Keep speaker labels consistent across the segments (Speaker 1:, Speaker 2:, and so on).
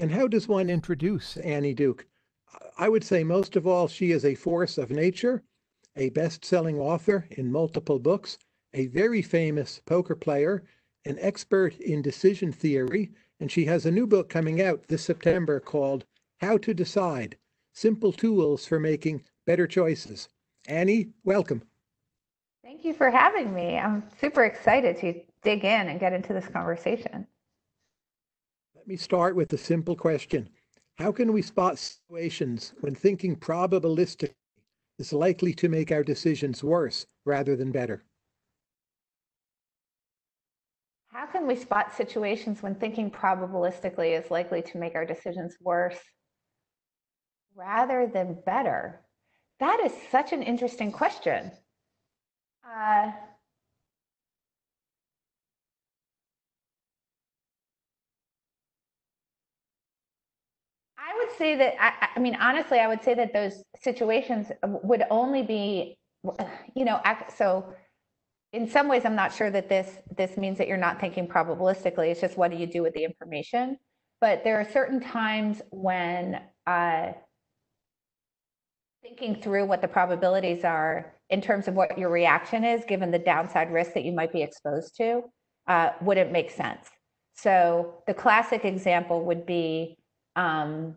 Speaker 1: And how does one introduce Annie Duke? I would say most of all, she is a force of nature, a best selling author in multiple books, a very famous poker player, an expert in decision theory, and she has a new book coming out this September called How to Decide Simple Tools for Making Better Choices. Annie, welcome.
Speaker 2: Thank you for having me. I'm super excited to dig in and get into this conversation.
Speaker 1: Let me start with a simple question. How can we spot situations when thinking probabilistically is likely to make our decisions worse rather than better?
Speaker 2: How can we spot situations when thinking probabilistically is likely to make our decisions worse rather than better? That is such an interesting question. Uh, I would say that, I, I mean, honestly, I would say that those situations would only be, you know, so in some ways, I'm not sure that this this means that you're not thinking probabilistically. It's just what do you do with the information? But there are certain times when uh, thinking through what the probabilities are in terms of what your reaction is, given the downside risk that you might be exposed to, uh, wouldn't make sense. So the classic example would be um,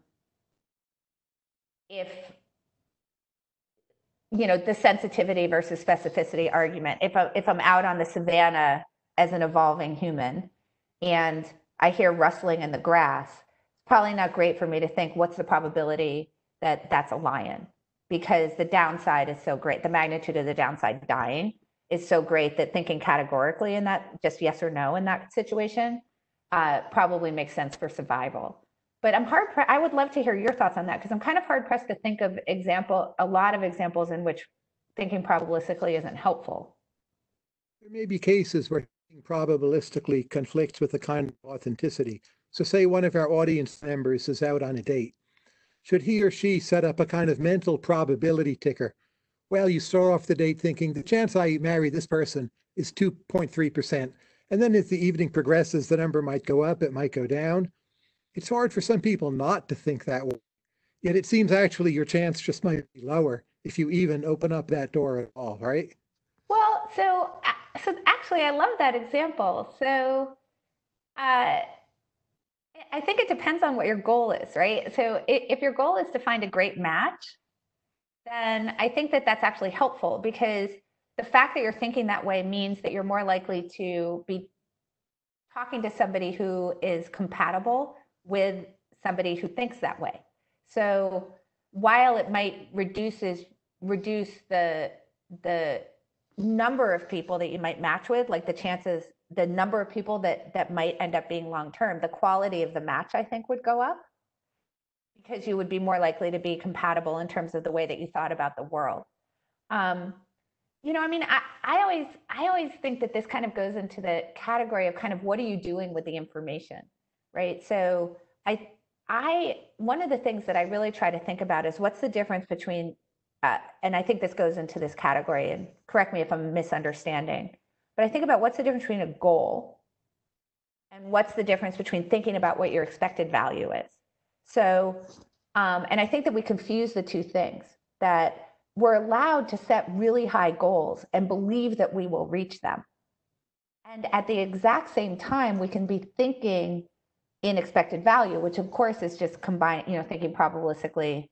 Speaker 2: if you know the sensitivity versus specificity argument. If I, if I'm out on the savannah as an evolving human, and I hear rustling in the grass, it's probably not great for me to think what's the probability that that's a lion because the downside is so great. The magnitude of the downside dying is so great that thinking categorically in that, just yes or no in that situation, uh, probably makes sense for survival. But I'm hard. Pre- I would love to hear your thoughts on that because I'm kind of hard pressed to think of example, a lot of examples in which thinking probabilistically isn't helpful.
Speaker 1: There may be cases where thinking probabilistically conflicts with the kind of authenticity. So, say one of our audience members is out on a date should he or she set up a kind of mental probability ticker? Well, you start off the date thinking the chance I marry this person is 2.3%. And then as the evening progresses, the number might go up, it might go down. It's hard for some people not to think that way. Yet it seems actually your chance just might be lower if you even open up that door at all, right?
Speaker 2: Well, so so actually, I love that example. So, uh, I think it depends on what your goal is, right? So if your goal is to find a great match, then I think that that's actually helpful because the fact that you're thinking that way means that you're more likely to be talking to somebody who is compatible with somebody who thinks that way. So while it might reduces reduce the the number of people that you might match with, like the chances the number of people that that might end up being long term, the quality of the match I think would go up because you would be more likely to be compatible in terms of the way that you thought about the world. Um, you know, I mean, I, I always I always think that this kind of goes into the category of kind of what are you doing with the information, right? So I I one of the things that I really try to think about is what's the difference between uh, and I think this goes into this category, and correct me if I'm misunderstanding, but I think about what's the difference between a goal and what's the difference between thinking about what your expected value is. So, um, and I think that we confuse the two things that we're allowed to set really high goals and believe that we will reach them. And at the exact same time, we can be thinking in expected value, which of course is just combined, you know, thinking probabilistically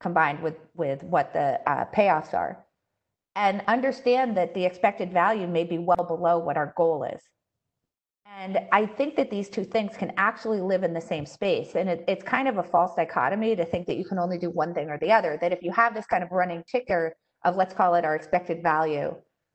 Speaker 2: combined with with what the uh, payoffs are and understand that the expected value may be well below what our goal is. And I think that these two things can actually live in the same space. And it, it's kind of a false dichotomy to think that you can only do one thing or the other. That if you have this kind of running ticker of, let's call it our expected value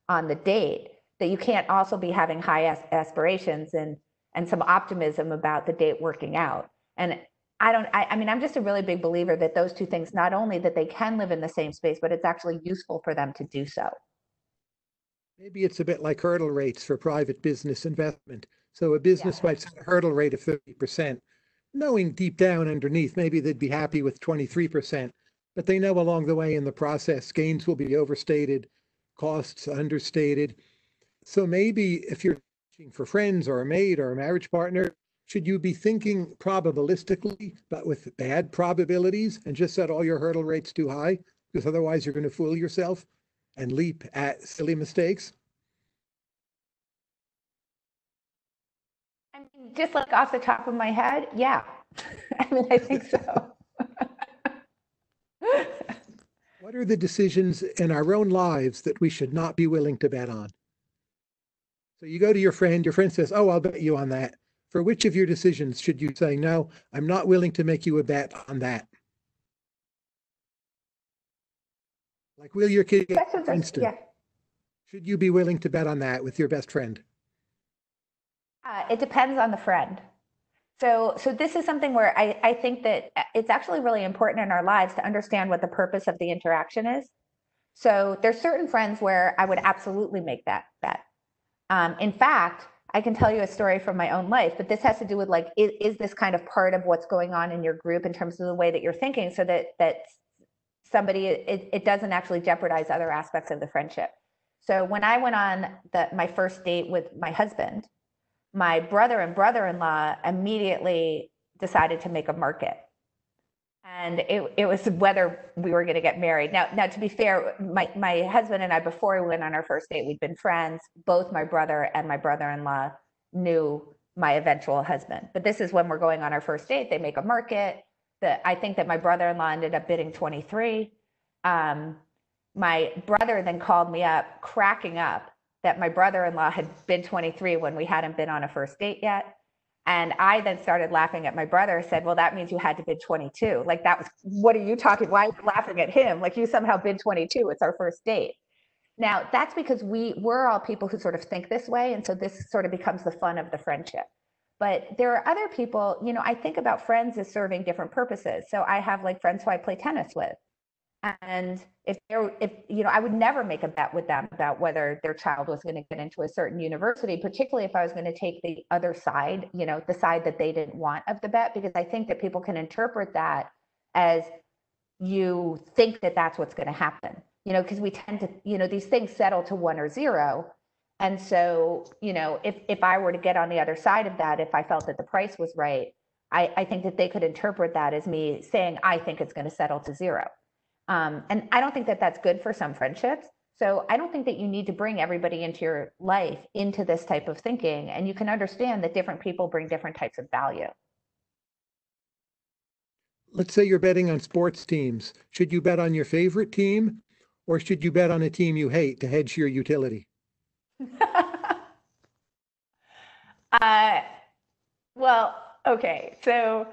Speaker 2: on the date, that you can't also be having high aspirations and, and some optimism about the date working out. And I don't, I, I, mean, I'm just a really big believer that those two things, not only that they can live in the same space, but it's actually useful for them to do so.
Speaker 1: Maybe it's a bit like hurdle rates for private business investment. So a business yeah. might set a hurdle rate of 30%, knowing deep down underneath, maybe they'd be happy with 23%, but they know along the way in the process, gains will be overstated, costs understated. So maybe if you're for friends or a mate or a marriage partner, should you be thinking probabilistically, but with bad probabilities and just set all your hurdle rates too high? Because otherwise you're going to fool yourself and leap at silly mistakes.
Speaker 2: I mean, just like off the top of my head, yeah. I mean, I think so.
Speaker 1: What are the decisions in our own lives that we should not be willing to bet on? So you go to your friend, your friend says, Oh, I'll bet you on that. For which of your decisions should you say, No, I'm not willing to make you a bet on that? Like, will your kid get Princeton?
Speaker 2: yeah.
Speaker 1: Should you be willing to bet on that with your best friend?
Speaker 2: Uh, it depends on the friend. So, so this is something where I, I think that uh, it's actually really important in our lives to understand what the purpose of the interaction is. So there's certain friends where I would absolutely make that bet. Um, in fact, I can tell you a story from my own life, but this has to do with like, is, is this kind of part of what's going on in your group in terms of the way that you're thinking so that, that somebody, it, it doesn't actually jeopardize other aspects of the friendship. So when I went on the, my first date with my husband, my brother and brother-in-law immediately decided to make a market and it, it was whether we were going to get married. Now now to be fair my, my husband and i before we went on our first date we'd been friends. Both my brother and my brother-in-law knew my eventual husband. But this is when we're going on our first date. They make a market. That i think that my brother-in-law ended up bidding 23 um, my brother then called me up cracking up that my brother-in-law had been 23 when we hadn't been on a first date yet. And I then started laughing at my brother, said, Well, that means you had to bid 22. Like, that was, what are you talking? Why are you laughing at him? Like, you somehow bid 22. It's our first date. Now, that's because we, we're all people who sort of think this way. And so this sort of becomes the fun of the friendship. But there are other people, you know, I think about friends as serving different purposes. So I have like friends who I play tennis with. And if they're, if, you know, I would never make a bet with them about whether their child was going to get into a certain university, particularly if I was going to take the other side, you know, the side that they didn't want of the bet, because I think that people can interpret that as you think that that's what's going to happen, you know, because we tend to, you know, these things settle to one or zero. And so, you know, if, if I were to get on the other side of that, if I felt that the price was right, I, I think that they could interpret that as me saying, I think it's going to settle to zero. Um, and I don't think that that's good for some friendships. So I don't think that you need to bring everybody into your life into this type of thinking. And you can understand that different people bring different types of value.
Speaker 1: Let's say you're betting on sports teams. Should you bet on your favorite team or should you bet on a team you hate to hedge your utility?
Speaker 2: uh, well, okay. So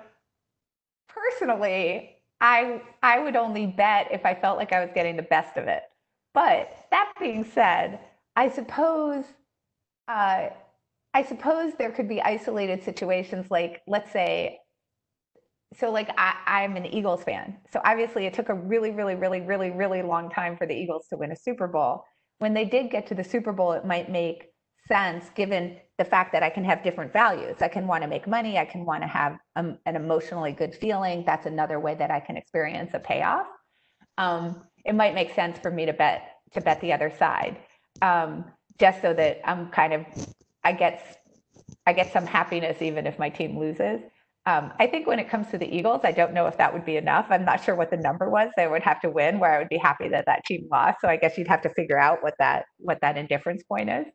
Speaker 2: personally, I I would only bet if I felt like I was getting the best of it. But that being said, I suppose uh, I suppose there could be isolated situations like let's say so like I, I'm an Eagles fan. So obviously it took a really, really, really, really, really long time for the Eagles to win a Super Bowl. When they did get to the Super Bowl, it might make sense given the fact that I can have different values. I can want to make money. I can want to have um, an emotionally good feeling. That's another way that I can experience a payoff. Um, it might make sense for me to bet to bet the other side, um, just so that I'm kind of I get I get some happiness even if my team loses. Um, I think when it comes to the Eagles, I don't know if that would be enough. I'm not sure what the number was they would have to win, where I would be happy that that team lost. So I guess you'd have to figure out what that what that indifference point is.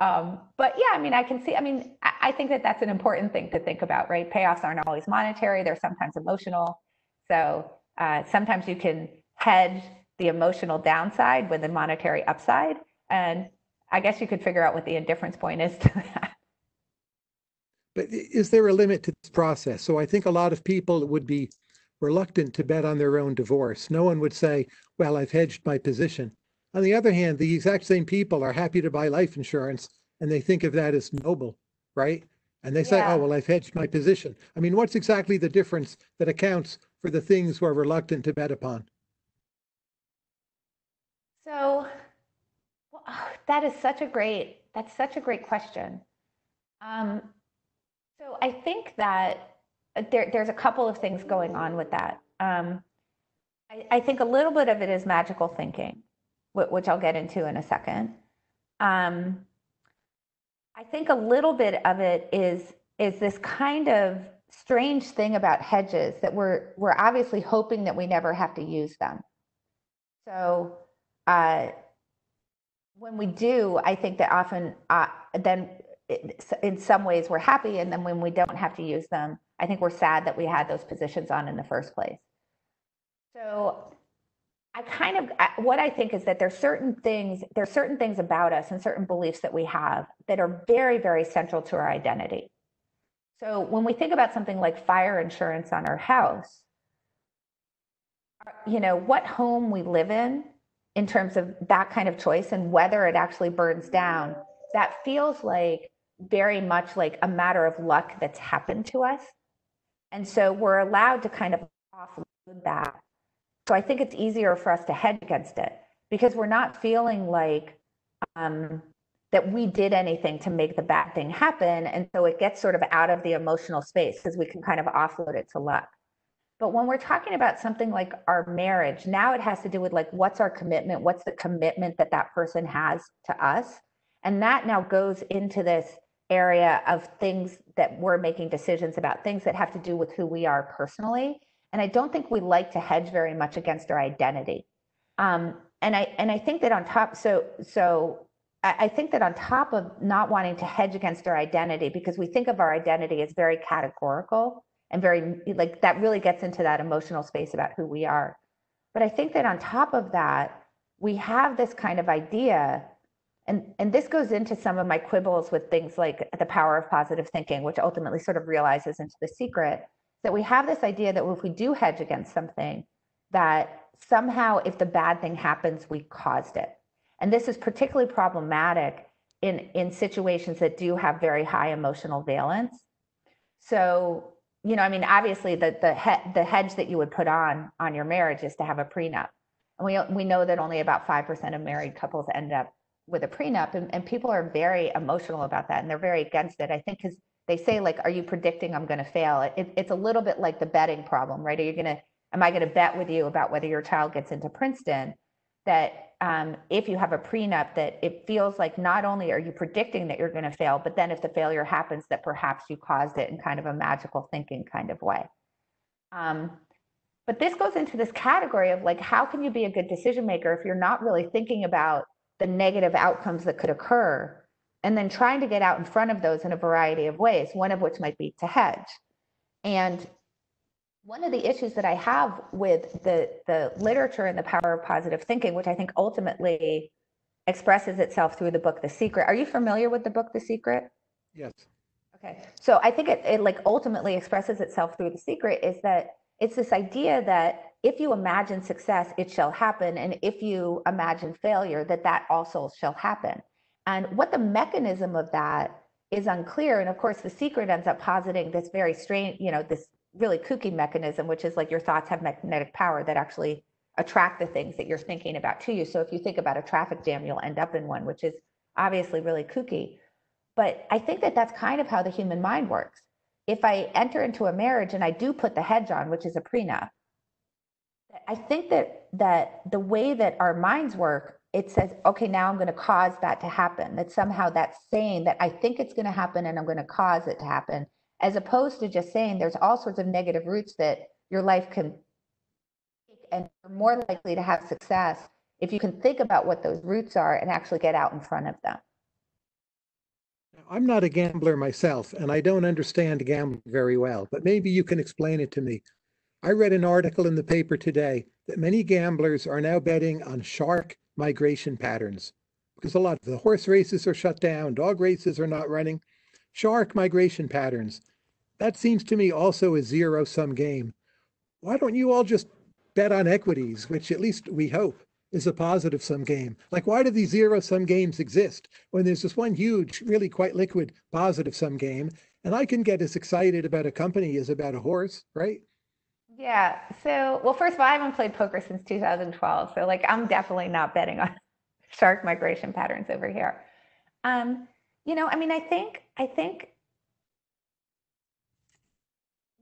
Speaker 2: Um, but yeah, I mean, I can see, I mean, I, I, think that that's an important thing to think about, right? Payoffs aren't always monetary, they're sometimes emotional. So uh, sometimes you can hedge the emotional downside with the monetary upside. And I guess you could figure out what the indifference point is to that.
Speaker 1: But is there a limit to this process? So I think a lot of people would be reluctant to bet on their own divorce. No one would say, well, I've hedged my position. On the other hand, the exact same people are happy to buy life insurance and they think of that as noble, right? And they say,
Speaker 2: Yeah.
Speaker 1: oh, well, I've hedged my position. I mean, what's exactly the difference that accounts for the things we're reluctant to bet upon?
Speaker 2: So well, that is such a great, that's such a great question. Um, so I think that uh, there, there's a couple of things going on with that. Um, I, I think a little bit of it is magical thinking, which I'll get into in a second. Um, I think a little bit of it is is this kind of strange thing about hedges that we're we're obviously hoping that we never have to use them. So uh, when we do, I think that often uh, then in some ways we're happy, and then when we don't have to use them, I think we're sad that we had those positions on in the first place. So I kind of what I think is that there's certain things there's certain things about us and certain beliefs that we have that are very very central to our identity. So when we think about something like fire insurance on our house, you know, what home we live in in terms of that kind of choice and whether it actually burns down, that feels like very much like a matter of luck that's happened to us. And so we're allowed to kind of offload that. So I think it's easier for us to hedge against it because we're not feeling like um, that we did anything to make the bad thing happen. And so it gets sort of out of the emotional space because we can kind of offload it to luck. But when we're talking about something like our marriage, now it has to do with like, what's our commitment? What's the commitment that that person has to us? And that now goes into this area of things that we're making decisions about, things that have to do with who we are personally. And I don't think we like to hedge very much against our identity. Um, and I and I think that on top, so so I think that on top of not wanting to hedge against our identity, because we think of our identity as very categorical and very like that really gets into that emotional space about who we are. But I think that on top of that, we have this kind of idea, and, and this goes into some of my quibbles with things like the power of positive thinking, which ultimately sort of realizes into the secret that we have this idea that if we do hedge against something, that somehow if the bad thing happens, we caused it and this is particularly problematic in, in situations that do have very high emotional valence. So, you know, I mean, obviously the, the, he, the hedge that you would put on on your marriage is to have a prenup. And we, we know that only about 5% of married couples end up with a prenup and, and people are very emotional about that and they're very against it. I think because they say like, are you predicting I'm going to fail? It, it's a little bit like the betting problem, right? Are you going to, am I going to bet with you about whether your child gets into Princeton? That um, if you have a prenup that it feels like not only are you predicting that you're going to fail, but then if the failure happens, that perhaps you caused it in kind of a magical thinking kind of way. Um, but this goes into this category of like, how can you be a good decision maker if you're not really thinking about the negative outcomes that could occur and then trying to get out in front of those in a variety of ways, one of which might be to hedge. And one of the issues that I have with the, the literature and the power of positive thinking, which I think ultimately expresses itself through the book The Secret. Are you familiar with the book The Secret?
Speaker 1: Yes.
Speaker 2: Okay. So I think it, it like ultimately expresses itself through The Secret is that it's this idea that if you imagine success, it shall happen. And if you imagine failure, that that also shall happen. And what the mechanism of that is unclear. And of course, The Secret ends up positing this very strange, you know, this really kooky mechanism, which is like your thoughts have magnetic power that actually attract the things that you're thinking about to you. So if you think about a traffic jam, you'll end up in one, which is obviously really kooky. But I think that that's kind of how the human mind works. If I enter into a marriage and I do put the hedge on, which is a prenup, I think that that the way that our minds work, it says, okay, now I'm going to cause that to happen. That somehow that's saying that I think it's going to happen and I'm going to cause it to happen as opposed to just saying there's all sorts of negative routes that your life can take and you're more likely to have success if you can think about what those routes are and actually get out in front of them.
Speaker 1: I'm not a gambler myself, and I don't understand gambling very well, but maybe you can explain it to me. I read an article in the paper today that many gamblers are now betting on shark migration patterns because a lot of the horse races are shut down, dog races are not running. Shark migration patterns. That seems to me also a zero sum game. Why don't you all just bet on equities, which at least we hope is a positive sum game? Like, why do these zero sum games exist when there's this one huge, really quite liquid positive sum game? And I can get as excited about a company as about a horse, right?
Speaker 2: Yeah. So, well, first of all, I haven't played poker since 2012. So, like, I'm definitely not betting on shark migration patterns over here. Um, you know, I mean, I think, I think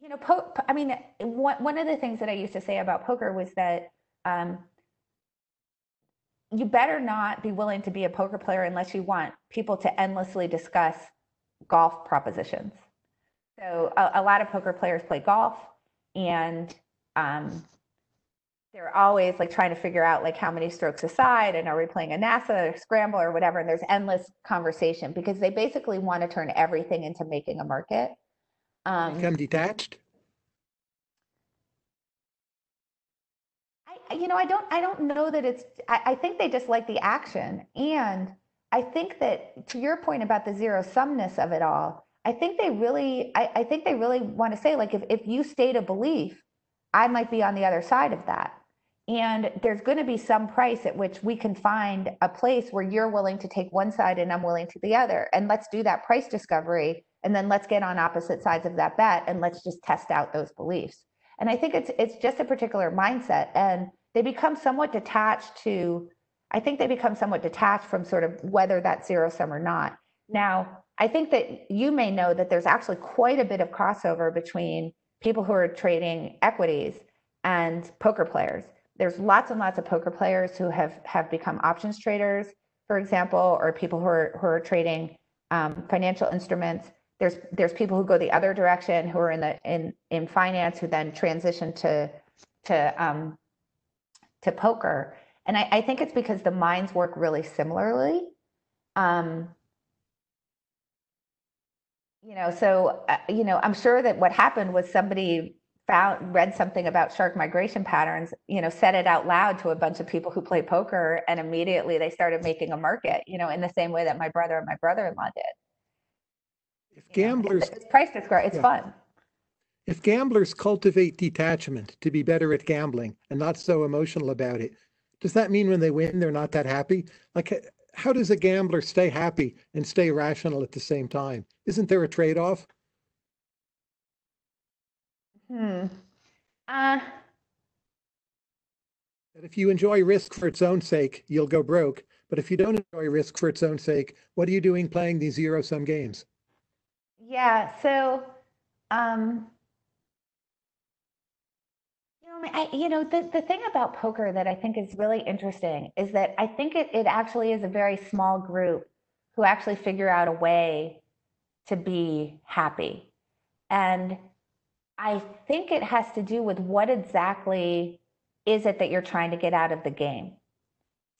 Speaker 2: you know, po- I mean, one, one of the things that I used to say about poker was that um, you better not be willing to be a poker player unless you want people to endlessly discuss golf propositions. So a, a lot of poker players play golf and um, they're always like trying to figure out like how many strokes aside and are we playing a Nassau or scramble or whatever. And there's endless conversation because they basically want to turn everything into making a market. Um,
Speaker 1: Become detached?
Speaker 2: I, you know, I don't, I don't know that it's, I, I think they just like the action. And I think that to your point about the zero sumness of it all, I think they really, I, I think they really want to say like, if, if you state a belief, I might be on the other side of that. And there's going to be some price at which we can find a place where you're willing to take one side and I'm willing to the other. And let's do that price discovery. And then let's get on opposite sides of that bet and let's just test out those beliefs. And I think it's it's just a particular mindset. And they become somewhat detached to, I think they become somewhat detached from sort of whether that's zero sum or not. Now, I think that you may know that there's actually quite a bit of crossover between people who are trading equities and poker players. There's lots and lots of poker players who have have become options traders, for example, or people who are who are trading um, financial instruments. There's there's people who go the other direction who are in the in in finance who then transition to to um, to poker. And I, I think it's because the minds work really similarly. Um, you know, so uh, you know, I'm sure that what happened was somebody found read something about shark migration patterns, you know, said it out loud to a bunch of people who play poker, and immediately they started making a market. You know, in the same way that my brother and my brother-in-law did.
Speaker 1: If
Speaker 2: You know,
Speaker 1: gamblers,
Speaker 2: it's, it's price discovery. It's
Speaker 1: Yeah.
Speaker 2: fun.
Speaker 1: if gamblers cultivate detachment to be better at gambling and not so emotional about it, does that mean when they win, they're not that happy? Like, how does a gambler stay happy and stay rational at the same time? Isn't there a trade-off?
Speaker 2: Hmm. Uh,
Speaker 1: That if you enjoy risk for its own sake, you'll go broke. But if you don't enjoy risk for its own sake, what are you doing playing these zero-sum games?
Speaker 2: Yeah, so um you know, I- you know, the, the thing about poker that I think is really interesting is that I think it, it actually is a very small group who actually figure out a way to be happy. And I think it has to do with what exactly is it that you're trying to get out of the game.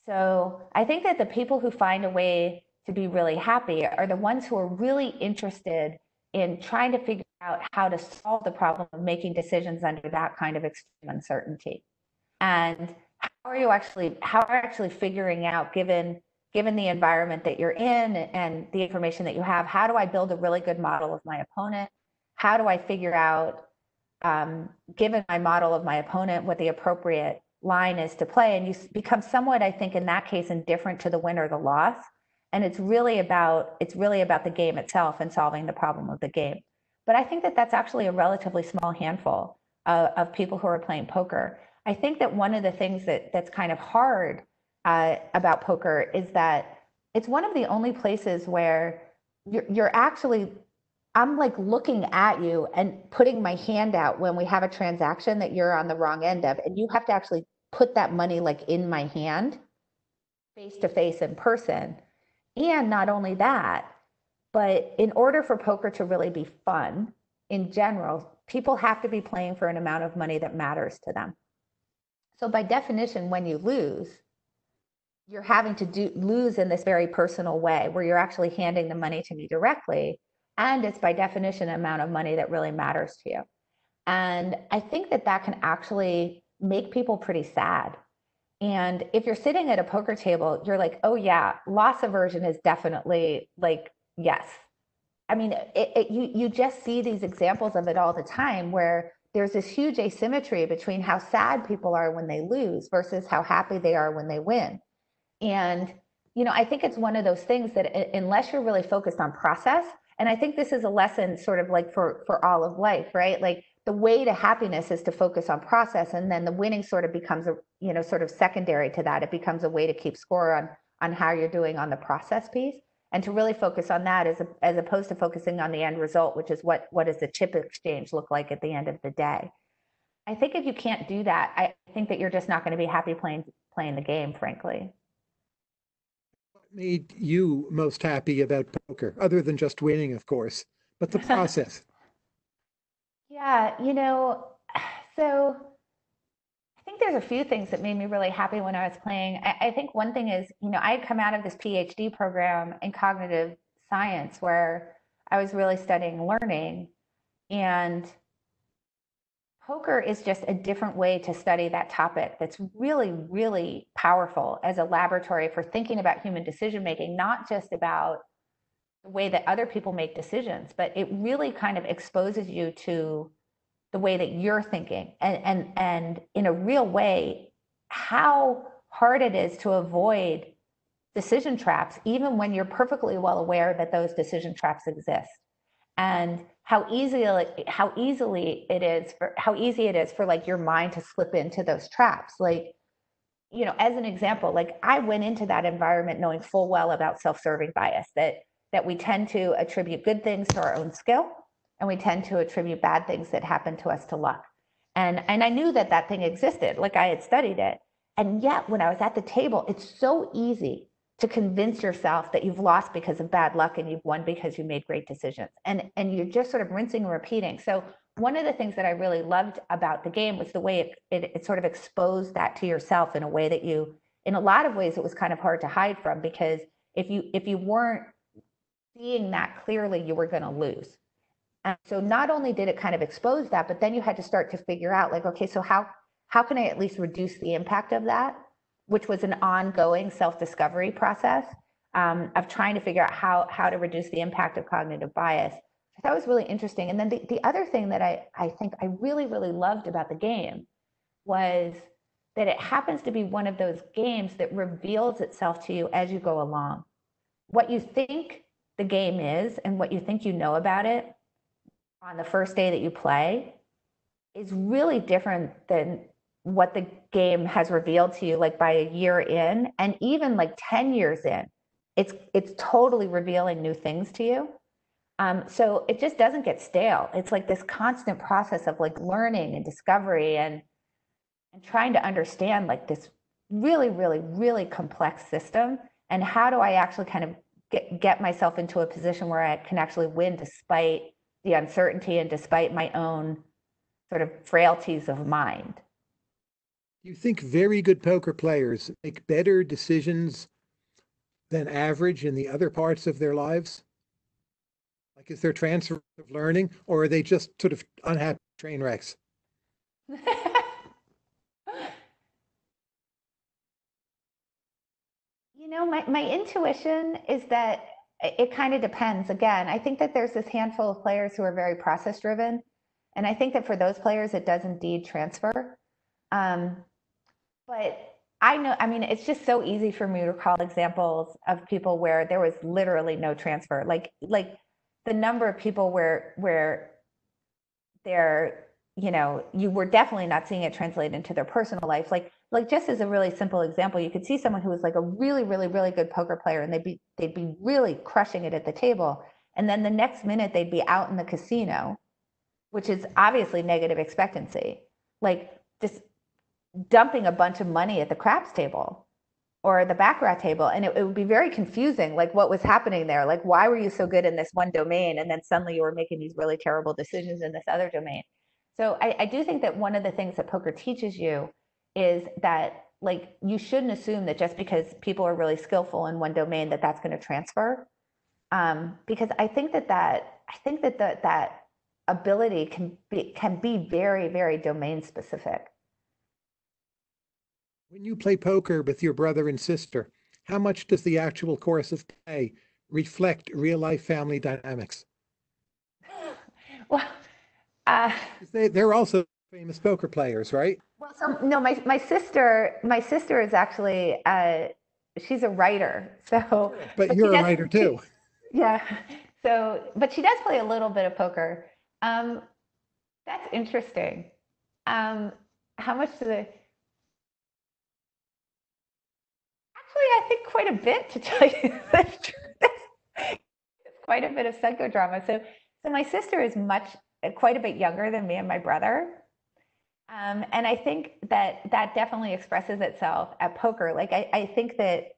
Speaker 2: So I think that the people who find a way to be really happy are the ones who are really interested in trying to figure out how to solve the problem of making decisions under that kind of extreme uncertainty. And how are you actually how are you actually figuring out given given the environment that you're in and the information that you have, how do I build a really good model of my opponent? How do I figure out um, given my model of my opponent, what the appropriate line is to play. And you become somewhat, I think, in that case, indifferent to the win or the loss. And it's really about it's really about the game itself and solving the problem of the game. But I think that that's actually a relatively small handful of, people who are playing poker. I think that one of the things that that's kind of hard uh, about poker is that it's one of the only places where you're, you're actually I'm like looking at you and putting my hand out when we have a transaction that you're on the wrong end of, and you have to actually put that money like in my hand, face to face in person. And not only that, but in order for poker to really be fun in general, people have to be playing for an amount of money that matters to them. So by definition, when you lose, you're having to do lose in this very personal way where you're actually handing the money to me directly and it's by definition an amount of money that really matters to you and i think that that can actually make people pretty sad and if you're sitting at a poker table you're like oh yeah loss aversion is definitely like yes. I mean it, it, you you just see these examples of it all the time where there's this huge asymmetry between how sad people are when they lose versus how happy they are when they win. And you know i think it's one of those things that unless you're really focused on process and i think this is a lesson sort of like for for all of life right? Like the way to happiness is to focus on process and then the winning sort of becomes a you know sort of secondary to that. It becomes a way to keep score on on how you're doing on the process piece and to really focus on that as, a, as opposed to focusing on the end result which is what what does the chip exchange look like at the end of the day i think if you can't do that i think that you're just not going to be happy playing playing the game frankly
Speaker 1: What made you most happy about poker, other than just winning, of course, but the process?
Speaker 2: Yeah, you know, so there's a few things that made me really happy when I was playing. I, I think one thing is, you know, I had come out of this PhD program in cognitive science where I was really studying learning. And poker is just a different way to study that topic that's really, really powerful as a laboratory for thinking about human decision making, not just about the way that other people make decisions, but it really kind of exposes you to the way that you're thinking and and and in a real way how hard it is to avoid decision traps even when you're perfectly well aware that those decision traps exist. And how easily how easily it is for how easy it is for like your mind to slip into those traps. Like you know as an example like i went into that environment knowing full well about self-serving bias that that we tend to attribute good things to our own skill and we tend to attribute bad things that happen to us to luck and and i knew that that thing existed like i had studied it and yet when i was at the table it's so easy to convince yourself that you've lost because of bad luck and you've won because you made great decisions. And and you're just sort of rinsing and repeating. So one of the things that I really loved about the game was the way it, it, it sort of exposed that to yourself in a way that you, in a lot of ways, it was kind of hard to hide from because if you if you weren't seeing that clearly, you were going to lose. And so not only did it kind of expose that, but then you had to start to figure out like, okay, so how how can I at least reduce the impact of that? which was an ongoing self-discovery process um, of trying to figure out how, how to reduce the impact of cognitive bias. That was really interesting. And then the, the other thing that I, I think I really, really loved about the game was that it happens to be one of those games that reveals itself to you as you go along. What you think the game is and what you think you know about it on the first day that you play is really different than what the game has revealed to you like by a year in and even like 10 years in. It's it's totally revealing new things to you. Um, so it just doesn't get stale. It's like this constant process of like learning and discovery and and trying to understand like this really really really complex system and how do i actually kind of get, get myself into a position where i can actually win despite the uncertainty and despite my own sort of frailties of mind Do
Speaker 1: you think very good poker players make better decisions than average in the other parts of their lives? Like, is there transfer of learning, or are they just sort of unhappy train wrecks? you
Speaker 2: know, my, my intuition is that it kind of depends. Again, I think that there's this handful of players who are very process driven. And I think that for those players, it does indeed transfer. Um, but I know, I mean, it's just so easy for me to recall examples of people where there was literally no transfer. Like, like the number of people where where they're, you know, you were definitely not seeing it translate into their personal life. Like, like just as a really simple example, you could see someone who was like a really, really, really good poker player, and they'd be they'd be really crushing it at the table, and then the next minute they'd be out in the casino, which is obviously negative expectancy. Like just dumping a bunch of money at the craps table or the baccarat table and it, it, would be very confusing like what was happening there like why were you so good in this one domain and then suddenly you were making these really terrible decisions in this other domain so I, I do think that one of the things that poker teaches you is that like you shouldn't assume that just because people are really skillful in one domain that that's going to transfer um, because i think that that i think that the, that ability can be can be very very domain specific
Speaker 1: when you play poker with your brother and sister, how much does the actual course of play reflect real life family dynamics?
Speaker 2: Well, uh,
Speaker 1: they, they're also famous poker players, right?
Speaker 2: Well, so no, my my sister, my sister is actually uh, she's a writer. So,
Speaker 1: but, but you're a writer too.
Speaker 2: She, yeah. So, but she does play a little bit of poker. Um, that's interesting. Um, how much do they? Actually, I think quite a bit to tell you the truth. It's quite a bit of psychodrama. So, so my sister is much, quite a bit younger than me and my brother. Um, and I think that that definitely expresses itself at poker. Like I, I think that,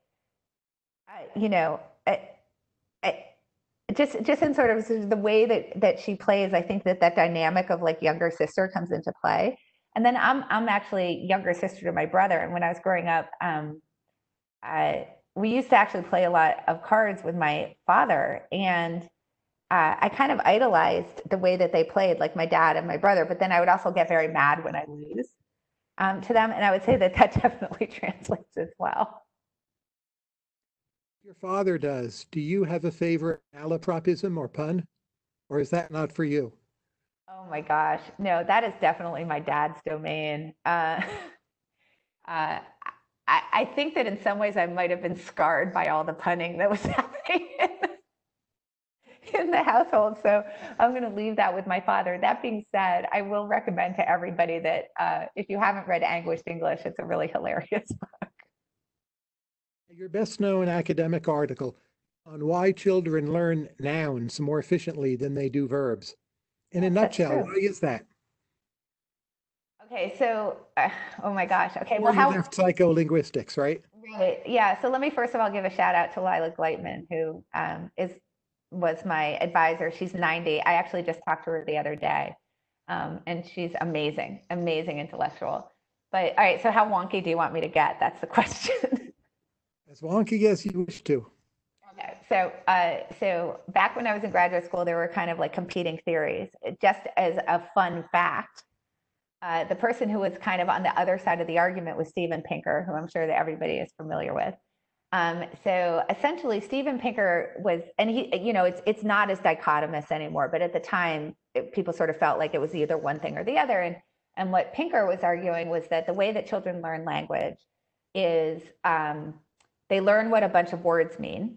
Speaker 2: you know, I, I, just just in sort of the way that that she plays, I think that that dynamic of like younger sister comes into play. And then I'm I'm actually younger sister to my brother, and when I was growing up, um, I, we used to actually play a lot of cards with my father, and uh, I kind of idolized the way that they played, like my dad and my brother. But then I would also get very mad when I lose um, to them, and I would say that that definitely translates as well.
Speaker 1: Your father does. Do you have a favorite malapropism or pun, or is that not for you?
Speaker 2: Oh my gosh, no, that is definitely my dad's domain. Uh, uh, I, I think that in some ways I might have been scarred by all the punning that was happening in the household. So I'm going to leave that with my father. That being said, I will recommend to everybody that uh, if you haven't read Anguished English, it's a really hilarious book.
Speaker 1: Your best known academic article on why children learn nouns more efficiently than they do verbs. In a nutshell, why is that?
Speaker 2: Okay, so, uh, oh my gosh. Okay,
Speaker 1: well, how left psycholinguistics, right?
Speaker 2: Right. Yeah. So let me first of all give a shout out to Lila Gleitman, who um, is was my advisor. She's 90. I actually just talked to her the other day, um, and she's amazing, amazing intellectual. But all right, so how wonky do you want me to get? That's the question.
Speaker 1: as wonky as you wish to.
Speaker 2: Okay. So, uh, so back when I was in graduate school, there were kind of like competing theories. Just as a fun fact, uh, the person who was kind of on the other side of the argument was Steven Pinker, who I'm sure that everybody is familiar with. Um, so essentially, Steven Pinker was, and he, you know, it's it's not as dichotomous anymore. But at the time, it, people sort of felt like it was either one thing or the other. And and what Pinker was arguing was that the way that children learn language is um, they learn what a bunch of words mean,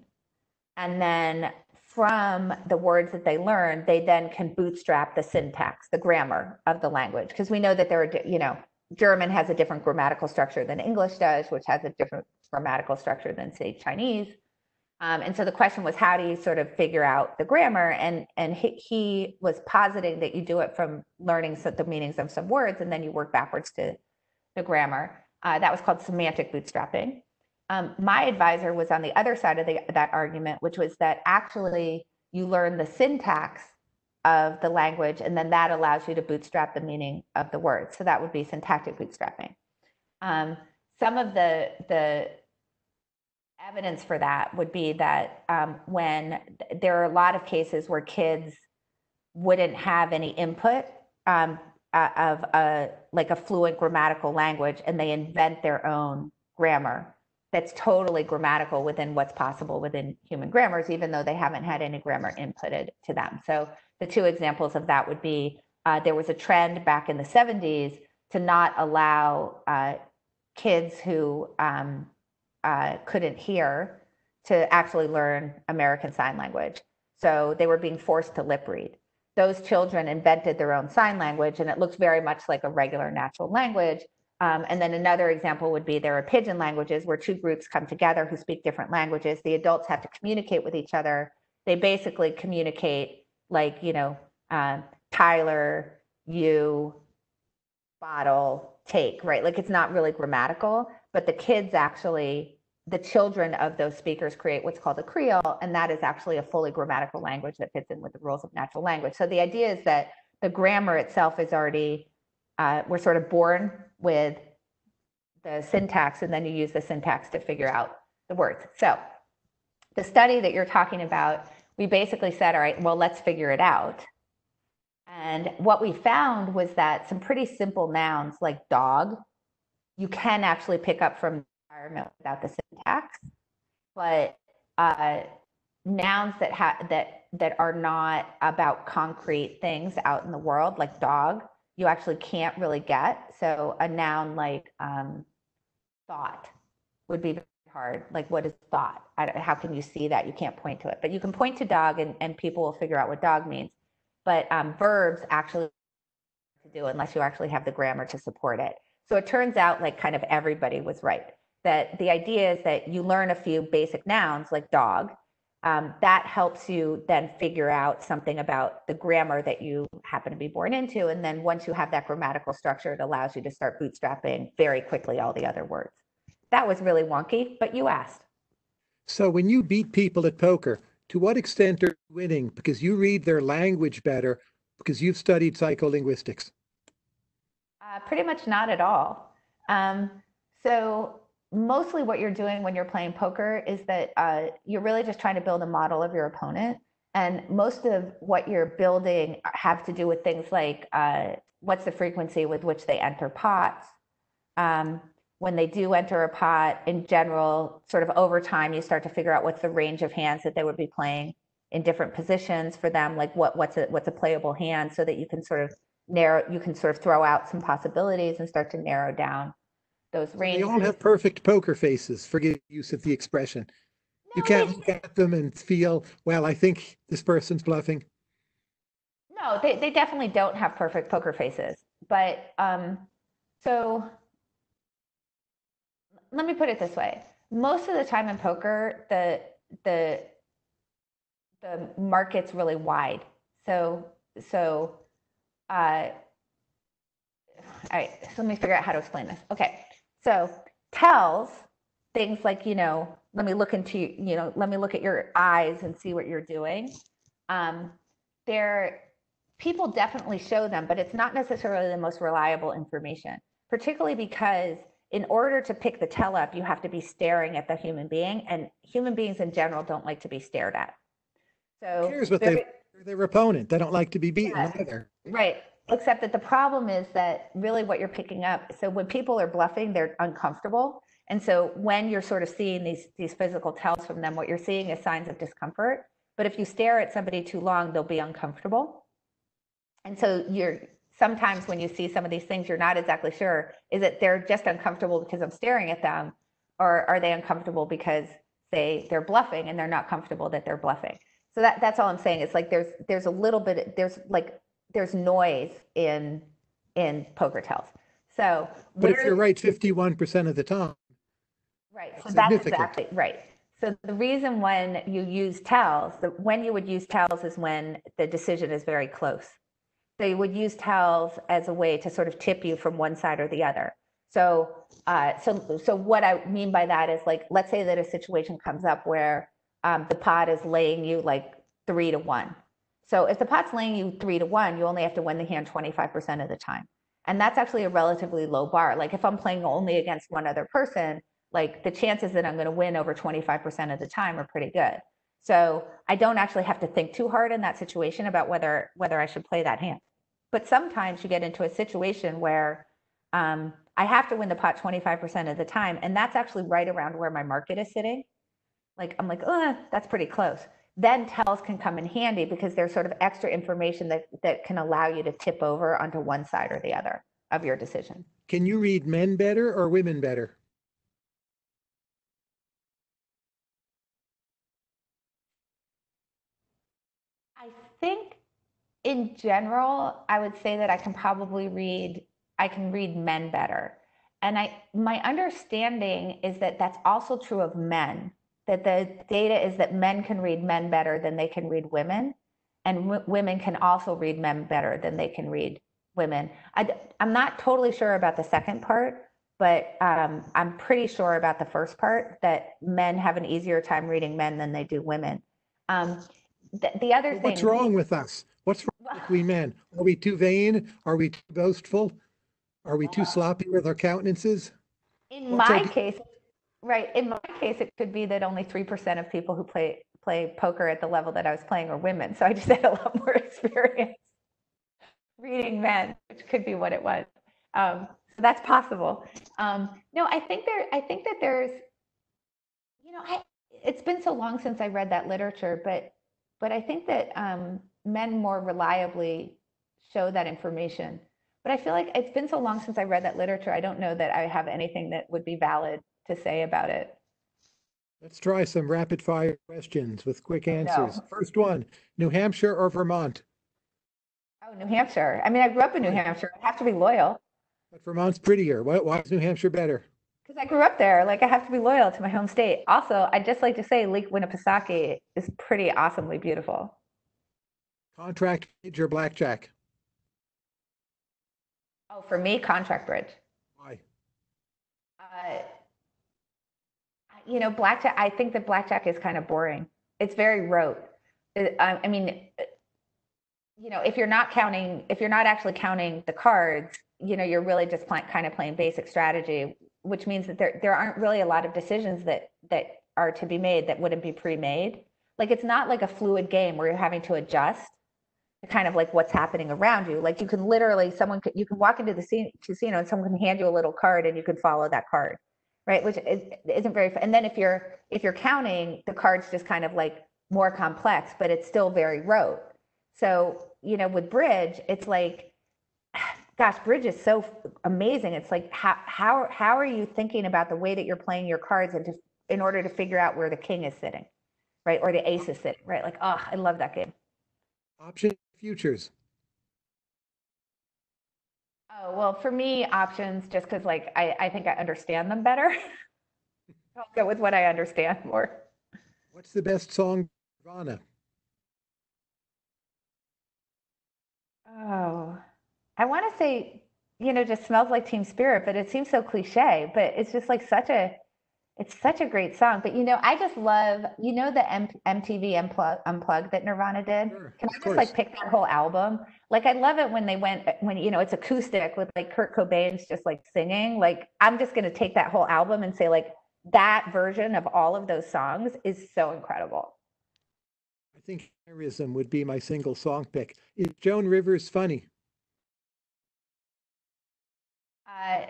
Speaker 2: and then from the words that they learn, they then can bootstrap the syntax, the grammar of the language, because we know that there are, you know, German has a different grammatical structure than English does, which has a different grammatical structure than, say, Chinese. Um, and so the question was, how do you sort of figure out the grammar? And and he, he was positing that you do it from learning the meanings of some words, and then you work backwards to the grammar. Uh, that was called semantic bootstrapping. Um, my advisor was on the other side of the, that argument, which was that actually you learn the syntax of the language, and then that allows you to bootstrap the meaning of the word. So that would be syntactic bootstrapping. Um, some of the the evidence for that would be that um, when there are a lot of cases where kids wouldn't have any input um, uh, of a like a fluent grammatical language, and they invent their own grammar that's totally grammatical within what's possible within human grammars, even though they haven't had any grammar inputted to them. So the two examples of that would be uh, there was a trend back in the 70s to not allow uh, kids who um, uh, couldn't hear to actually learn American Sign Language. So they were being forced to lip read. Those children invented their own sign language, and it looks very much like a regular natural language. Um, and then another example would be there are pidgin languages where two groups come together who speak different languages. The adults have to communicate with each other. They basically communicate like you know uh, Tyler, you, bottle, take, right? Like it's not really grammatical, but the kids actually, the children of those speakers create what's called a Creole, and that is actually a fully grammatical language that fits in with the rules of natural language. So the idea is that the grammar itself is already, uh, we're sort of born with the syntax, and then you use the syntax to figure out the words. So the study that you're talking about we basically said, all right, well, let's figure it out. And what we found was that some pretty simple nouns like dog, you can actually pick up from the environment without the syntax. But uh, nouns that that that are not about concrete things out in the world, like dog, you actually can't really get. So a noun like um, thought would be hard. Like, what is thought? how can you see that? You can't point to it, but you can point to dog, and, and people will figure out what dog means. But um, verbs actually to do unless you actually have the grammar to support it. So it turns out like kind of everybody was right. That the idea is that you learn a few basic nouns like dog. Um, that helps you then figure out something about the grammar that you happen to be born into. And then once you have that grammatical structure, it allows you to start bootstrapping very quickly all the other words. That was really wonky, but you asked.
Speaker 1: So when you beat people at poker, to what extent are you winning because you read their language better because you've studied psycholinguistics?
Speaker 2: Uh, pretty much not at all. Um, so mostly what you're doing when you're playing poker is that uh, you're really just trying to build a model of your opponent. And most of what you're building have to do with things like uh, what's the frequency with which they enter pots. Um, when they do enter a pot, in general, sort of over time, you start to figure out what's the range of hands that they would be playing in different positions for them, like what what's a what's a playable hand, so that you can sort of narrow, you can sort of throw out some possibilities and start to narrow down those ranges.
Speaker 1: They all have perfect poker faces, forgive use of the expression. You can't look at them and feel, well, I think this person's bluffing.
Speaker 2: No, they, they definitely don't have perfect poker faces. But um, so let me put it this way. Most of the time in poker, the the the market's really wide. So so uh, all right, so let me figure out how to explain this. Okay, so tells things like you know, let me look into you know, let me look at your eyes and see what you're doing. Um, they're people definitely show them, but it's not necessarily the most reliable information, particularly because in order to pick the tell up, you have to be staring at the human being, and human beings in general don't like to be stared at. So
Speaker 1: Here's what they, their opponent. They don't like to be beaten
Speaker 2: Yeah.
Speaker 1: either.
Speaker 2: Right. Except that the problem is that really what you're picking up. So when people are bluffing, they're uncomfortable. And so when you're sort of seeing these these physical tells from them, what you're seeing is signs of discomfort. But if you stare at somebody too long, they'll be uncomfortable. And so you're sometimes when you see some of these things, you're not exactly sure is it they're just uncomfortable because I'm staring at them, or are they uncomfortable because they they're bluffing and they're not comfortable that they're bluffing. So that that's all I'm saying. It's like there's there's a little bit there's like there's noise in in poker tells. So
Speaker 1: But if you're right fifty-one percent of the time,
Speaker 2: Right, so
Speaker 1: That's
Speaker 2: that's exactly, right. So the reason when you use tells, the, when you would use tells is when the decision is very close. So you would use tells as a way to sort of tip you from one side or the other. So, uh, so, so what I mean by that is like, let's say that a situation comes up where um, the pot is laying you like three to one. So if the pot's laying you three to one, you only have to win the hand 25% of the time. And that's actually a relatively low bar. Like if I'm playing only against one other person, like the chances that I'm going to win over 25% of the time are pretty good. So I don't actually have to think too hard in that situation about whether whether I should play that hand. But sometimes you get into a situation where um, I have to win the pot 25% of the time, and that's actually right around where my market is sitting. Like I'm like, oh, that's pretty close. Then tells can come in handy because there's sort of extra information that that can allow you to tip over onto one side or the other of your decision.
Speaker 1: can you read men better or women better?
Speaker 2: I think in general, I would say that I can probably read, I can read men better. And I, my understanding is that that's also true of men, that the data is that men can read men better than they can read women. And w- women can also read men better than they can read women. I, am not totally sure about the second part, but um, I'm pretty sure about the first part that men have an easier time reading men than they do women. Um, the, the other
Speaker 1: But
Speaker 2: thing.
Speaker 1: What's wrong with us? What's wrong with we men? Are we too vain? Are we too boastful? Are we too sloppy with our countenances?
Speaker 2: In
Speaker 1: What's
Speaker 2: my
Speaker 1: d-
Speaker 2: case, right, in my case, it could be that only 3% of people who play play poker at the level that I was playing are women. So I just had a lot more experience reading men, which could be what it was. Um, so that's possible. Um, no, I think there, I think that there's, you know, I, it's been so long since I read that literature, but, but I think that um, men more reliably show that information. But I feel like it's been so long since I read that literature. I don't know that I have anything that would be valid to say about it.
Speaker 1: Let's try some rapid fire questions with quick answers. First one, New Hampshire or Vermont?
Speaker 2: Oh, New Hampshire. I mean, I grew up in New Hampshire. I have to be loyal
Speaker 1: But Vermont's prettier. Why, why is New Hampshire better?
Speaker 2: because I grew up there. Like, I have to be loyal to my home state. Also, I'd just like to say Lake Winnipesaukee is pretty awesomely beautiful.
Speaker 1: Contract bridge or blackjack?
Speaker 2: Oh, for me, contract bridge.
Speaker 1: Why?
Speaker 2: Uh, you know, blackjack, I think that blackjack is kind of boring. it's very rote. I, mean, you know, if you're not counting, if you're not actually counting the cards, you know, you're really just kind of playing basic strategy, which means that there, there aren't really a lot of decisions that, that are to be made that wouldn't be pre-made. Like, it's not like a fluid game where you're having to adjust to kind of like what's happening around you. Like you can literally, someone you can walk into the scene, casino and someone can hand you a little card and you can follow that card, right? Which is, isn't very, and then if you're, if you're counting, the card's just kind of like more complex, but it's still very rote. So, you know, with bridge, it's like, gosh, bridge is so amazing. It's like, how, how, how are you thinking about the way that you're playing your cards and to, in order to figure out where the king is sitting, right? Or the ace is sitting, right? Like, oh, I love that game.
Speaker 1: Option futures.
Speaker 2: Oh, well, for me, options, just because like I, I think I understand them better. I'll go with what I understand more.
Speaker 1: What's the best song, Nirvana?
Speaker 2: Oh, I want to say, you know, just smells like Teen Spirit, but it seems so cliche. But it's just like such a, it's such a great song. But you know, I just love, you know, the M- MTV Unplug, Unplugged that Nirvana did.
Speaker 1: Sure,
Speaker 2: Can I just
Speaker 1: course.
Speaker 2: like pick that whole album? Like I love it when they went when you know it's acoustic with like Kurt Cobain's just like singing. Like I'm just gonna take that whole album and say like that version of all of those songs is so incredible.
Speaker 1: I think Aneurysm would be my single song pick. Is Joan Rivers funny?
Speaker 2: Uh,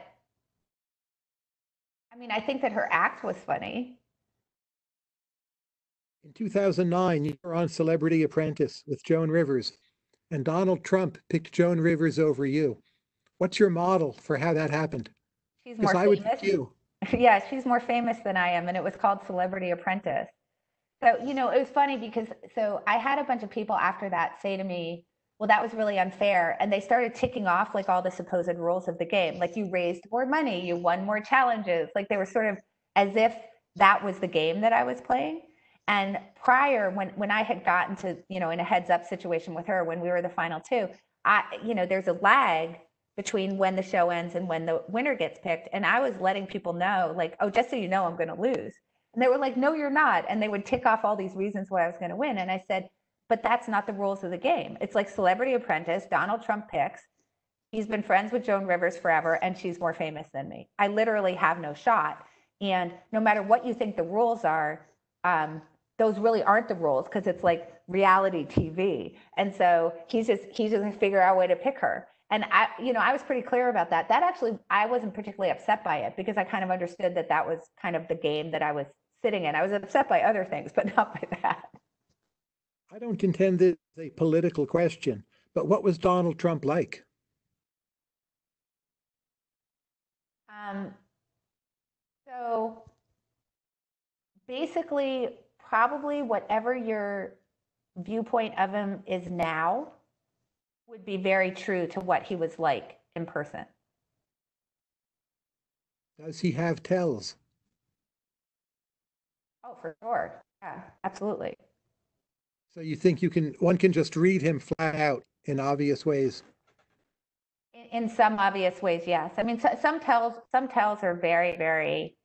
Speaker 2: I mean, I think that her act was funny.
Speaker 1: In 2009, you were on Celebrity Apprentice with Joan Rivers, and Donald Trump picked Joan Rivers over you. What's your model for how that happened?
Speaker 2: She's more
Speaker 1: I would
Speaker 2: famous.
Speaker 1: pick you.
Speaker 2: yeah, she's more famous than I am, and it was called Celebrity Apprentice. So, you know, it was funny because so I had a bunch of people after that say to me, well, that was really unfair. And they started ticking off like all the supposed rules of the game. Like you raised more money, you won more challenges. Like they were sort of as if that was the game that I was playing. And prior, when when I had gotten to, you know, in a heads up situation with her when we were the final two, I, you know, there's a lag between when the show ends and when the winner gets picked. And I was letting people know, like, oh, just so you know, I'm going to lose. And they were like, no, you're not. And they would tick off all these reasons why I was going to win. And I said, but that's not the rules of the game. It's like Celebrity Apprentice, Donald Trump picks. He's been friends with Joan Rivers forever, and she's more famous than me. I literally have no shot. And no matter what you think the rules are, um, those really aren't the rules because it's like reality TV. And so he's just he's just gonna figure out a way to pick her. And I, you know, I was pretty clear about that. That actually, I wasn't particularly upset by it because I kind of understood that that was kind of the game that I was sitting in. I was upset by other things, but not by that.
Speaker 1: I don't contend this is a political question, but what was Donald Trump like?
Speaker 2: Um, so basically, probably whatever your viewpoint of him is now would be very true to what he was like in person.
Speaker 1: Does he have tells?
Speaker 2: Oh, for sure. Yeah, absolutely.
Speaker 1: So you think you can one can just read him flat out in obvious ways?
Speaker 2: In, in some obvious ways, yes. I mean, so, some tells some tells are very, very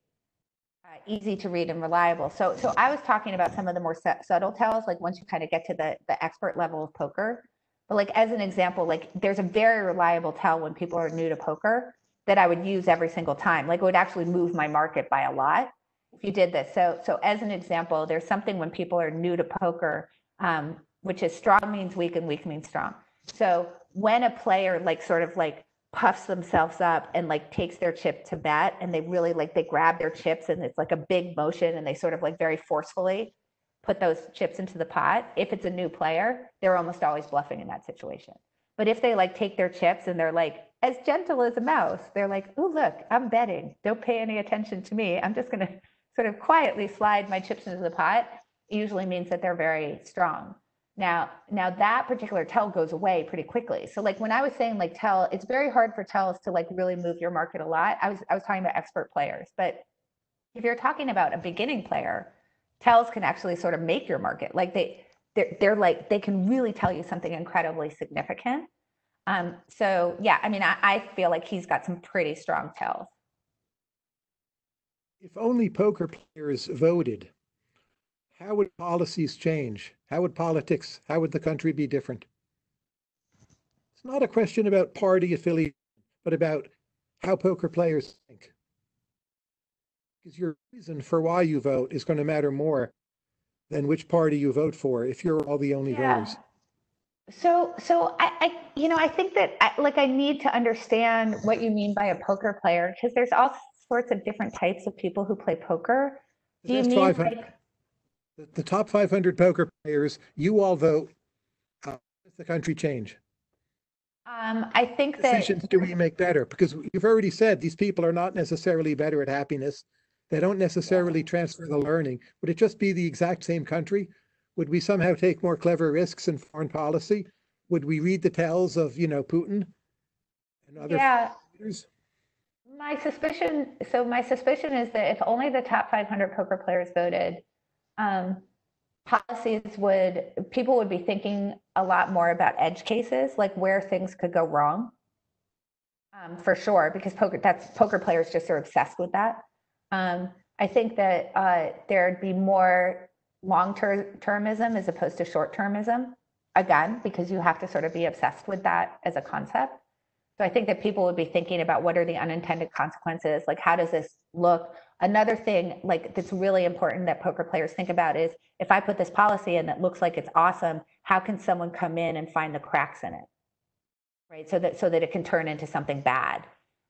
Speaker 2: uh, easy to read and reliable. So, so I was talking about some of the more su- subtle tells, like once you kind of get to the the expert level of poker. But like as an example, like there's a very reliable tell when people are new to poker that I would use every single time. Like it would actually move my market by a lot if you did this. So, so as an example, there's something when people are new to poker, um, which is strong means weak and weak means strong. So when a player like sort of like puffs themselves up and like takes their chip to bet and they really like they grab their chips and it's like a big motion and they sort of like very forcefully put those chips into the pot. If it's a new player, they're almost always bluffing in that situation. But if they like take their chips and they're like as gentle as a mouse, they're like, "Oh, look, I'm betting. Don't pay any attention to me. I'm just going to sort of quietly slide my chips into the pot." Usually means that they're very strong. Now, now that particular tell goes away pretty quickly. So like when I was saying like tell, it's very hard for tells to like really move your market a lot. I was I was talking about expert players, but if you're talking about a beginning player, tells can actually sort of make your market. Like they they're, they're like they can really tell you something incredibly significant. Um, so yeah, I mean, I, I feel like he's got some pretty strong tells.
Speaker 1: If only poker players voted, how would policies change? How would politics, how would the country be different? It's not a question about party affiliation, but about how poker players think. Because your reason for why you vote is going to matter more than which party you vote for if you're all the only
Speaker 2: Yeah.
Speaker 1: voters.
Speaker 2: So, so I, I, you know, I think that I, like I need to understand what you mean by a poker player because there's all sorts of different types of people who play poker. Do you mean like,
Speaker 1: the, the top 500 poker players, you all vote. Uh, does the country change?
Speaker 2: um, I think that
Speaker 1: Decisions do we make better? Because you've already said these people are not necessarily better at happiness. They don't necessarily transfer the learning. Would it just be the exact same country? Would we somehow take more clever risks in foreign policy? Would we read the tells of, you know, Putin and other
Speaker 2: yeah,
Speaker 1: leaders?
Speaker 2: my suspicion. So my suspicion is that if only the top 500 poker players voted, um, policies would people would be thinking a lot more about edge cases, like where things could go wrong. Um, for sure, because poker that's poker players just are obsessed with that. Um, I think that uh, there'd be more long term termism as opposed to short termism. Again, because you have to sort of be obsessed with that as a concept. So I think that people would be thinking about what are the unintended consequences, like how does this look? Another thing like that's really important that poker players think about is if I put this policy in that looks like it's awesome, how can someone come in and find the cracks in it? Right. So that so that it can turn into something bad.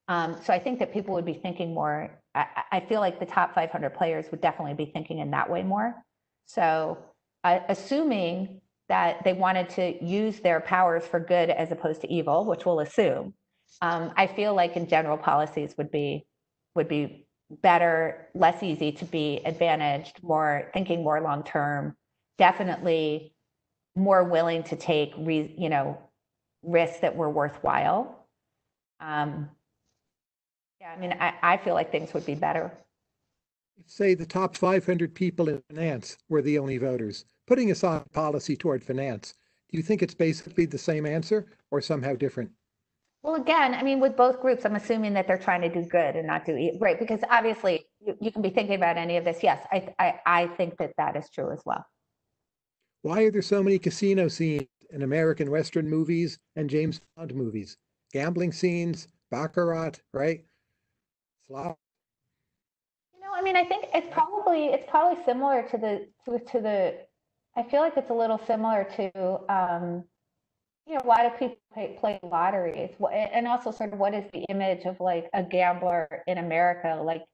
Speaker 2: Um, so I think that people would be thinking more. I, I feel like the top 500 players would definitely be thinking in that way more. So uh, assuming that they wanted to use their powers for good as opposed to evil, which we'll assume, um, I feel like in general policies would be would be better, less easy to be advantaged, more thinking more long term, definitely more willing to take re, you know risks that were worthwhile. Um, yeah, I mean, I, I feel like things would be better.
Speaker 1: Say the top 500 people in finance were the only voters. Putting aside policy toward finance, do you think it's basically the same answer or somehow different?
Speaker 2: Well, again, I mean, with both groups, I'm assuming that they're trying to do good and not do right because obviously you, you can be thinking about any of this. Yes, I, I I think that that is true as well.
Speaker 1: Why are there so many casino scenes in American Western movies and James Bond movies? Gambling scenes, baccarat, right? Slot.
Speaker 2: You know, I mean, I think it's probably it's probably similar to the to, to the. I feel like it's a little similar to, um, you know, why do people play, play lotteries? And also, sort of, what is the image of like a gambler in America? Like,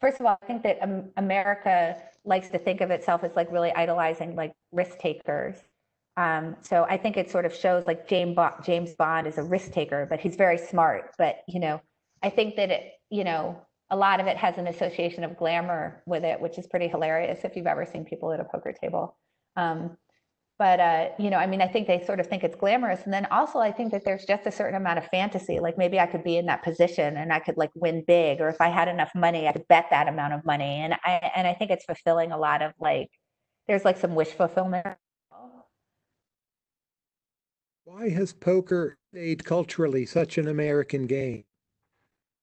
Speaker 2: first of all, I think that America likes to think of itself as like really idolizing like risk takers. Um, so I think it sort of shows like James Bond, James Bond is a risk taker, but he's very smart. But you know, I think that it, you know, a lot of it has an association of glamour with it, which is pretty hilarious if you've ever seen people at a poker table. Um, but uh, you know, I mean, I think they sort of think it's glamorous, and then also I think that there's just a certain amount of fantasy. Like maybe I could be in that position and I could like win big, or if I had enough money, I could bet that amount of money. And I and I think it's fulfilling a lot of like, there's like some wish fulfillment.
Speaker 1: Why has poker stayed culturally such an American game?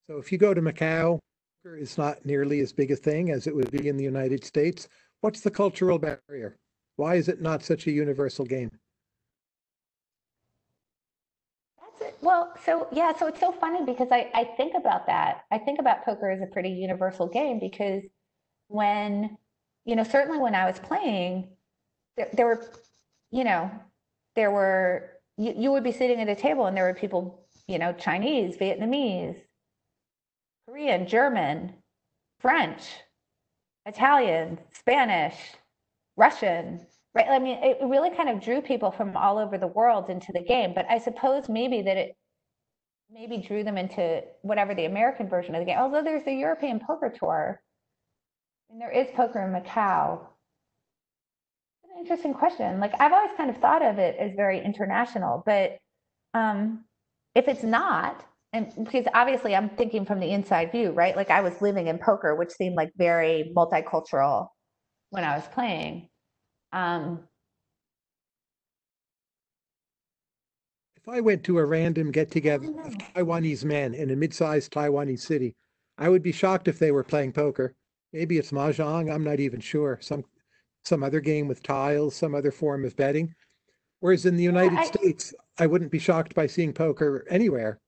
Speaker 1: So if you go to Macau, poker is not nearly as big a thing as it would be in the United States. What's the cultural barrier? Why is it not such a universal game?
Speaker 2: That's it. Well, so yeah, so it's so funny because I, I think about that. I think about poker as a pretty universal game because when, you know, certainly when I was playing, there, there were, you know, there were, you, you would be sitting at a table and there were people, you know, Chinese, Vietnamese, Korean, German, French, Italian, Spanish, Russian, right? I mean, it really kind of drew people from all over the world into the game. But I suppose maybe that it maybe drew them into whatever the American version of the game. Although there's the European Poker Tour, and there is poker in Macau. An interesting question. Like I've always kind of thought of it as very international, but um, if it's not, and because obviously I'm thinking from the inside view, right? Like I was living in poker, which seemed like very multicultural when I was playing. Um,
Speaker 1: If I went to a random get together of Taiwanese men in a mid sized Taiwanese city, I would be shocked if they were playing poker. Maybe it's Mahjong, I'm not even sure. Some some other game with tiles, some other form of betting. Whereas in the United
Speaker 2: I-
Speaker 1: States, I wouldn't be shocked by seeing poker anywhere.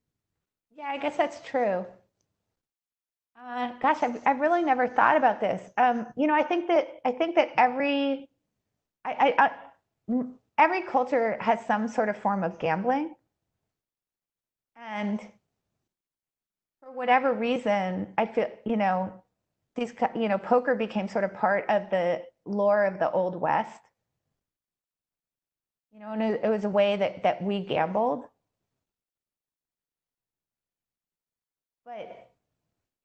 Speaker 2: Yeah, I guess that's true. Uh, gosh, I've, I've really never thought about this. Um, you know, I think that I think that every I, I, I m- every culture has some sort of form of gambling, and for whatever reason, I feel you know these you know poker became sort of part of the lore of the old west. You know, and it, it was a way that that we gambled. But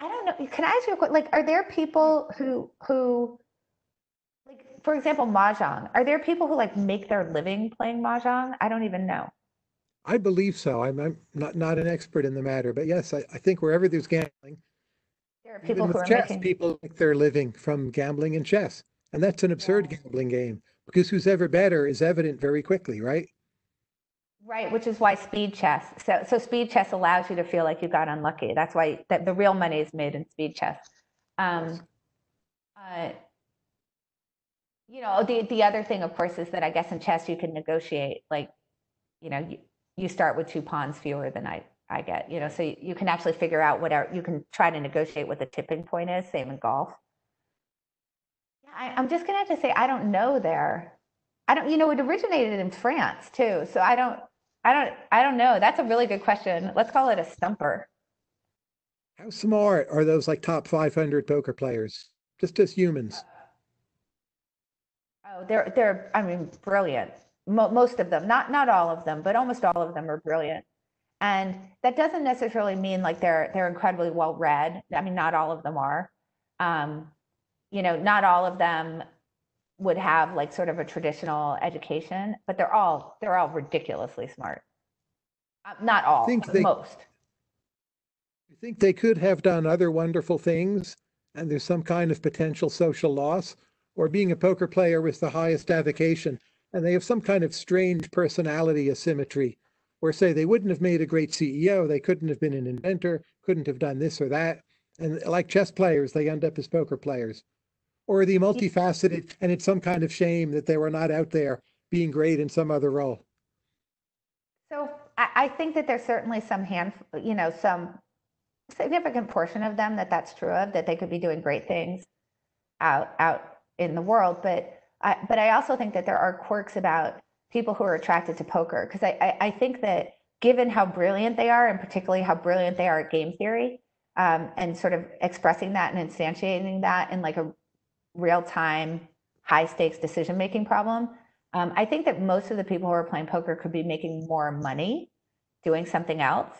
Speaker 2: I don't know. Can I ask you a question? Like, are there people who who like, for example, mahjong? Are there people who like make their living playing mahjong? I don't even know.
Speaker 1: I believe so. I'm, I'm not, not an expert in the matter, but yes, I, I think wherever there's gambling,
Speaker 2: There are people who are
Speaker 1: chess,
Speaker 2: making.
Speaker 1: people make their living from gambling in chess. And that's an absurd
Speaker 2: Yeah.
Speaker 1: gambling game because who's ever better is evident very quickly, right?
Speaker 2: Right, which is why speed chess. So, so speed chess allows you to feel like you got unlucky. That's why that the real money is made in speed chess. Um, uh, you know, the the other thing, of course, is that I guess in chess you can negotiate. Like, you know, you, you start with two pawns fewer than I I get. You know, so you, you can actually figure out whatever you can try to negotiate what the tipping point is. Same in golf. Yeah, I, I'm just gonna have to say I don't know there. I don't, you know, it originated in France too. So I don't, I don't, I don't know. That's a really good question. Let's call it a stumper.
Speaker 1: How smart are those like top 500 poker players? Just as humans.
Speaker 2: Oh, they're, they're, I mean, brilliant. Mo- most of them, not, not all of them, but almost all of them are brilliant. And that doesn't necessarily mean like they're, they're incredibly well read. I mean, not all of them are. Um, you know, not all of them would have like sort of a traditional education, but they're all, they're all ridiculously smart. Uh, not all, I
Speaker 1: think
Speaker 2: but
Speaker 1: they-
Speaker 2: most.
Speaker 1: I think they could have done other wonderful things and there's some kind of potential social loss? Or being a poker player was the highest avocation and they have some kind of strange personality asymmetry where say they wouldn't have made a great CEO, they couldn't have been an inventor, couldn't have done this or that. And like chess players, they end up as poker players. Or are they multifaceted and it's some kind of shame that they were not out there being great in some other role?
Speaker 2: So I, think that there's certainly some hand, you know, some significant portion of them that that's true of, that they could be doing great things out, out in the world. But I, but I also think that there are quirks about people who are attracted to poker. Because I, I, I think that given how brilliant they are, and particularly how brilliant they are at game theory, um, and sort of expressing that and instantiating that in like a real time, high stakes decision making problem, um, I think that most of the people who are playing poker could be making more money doing something else,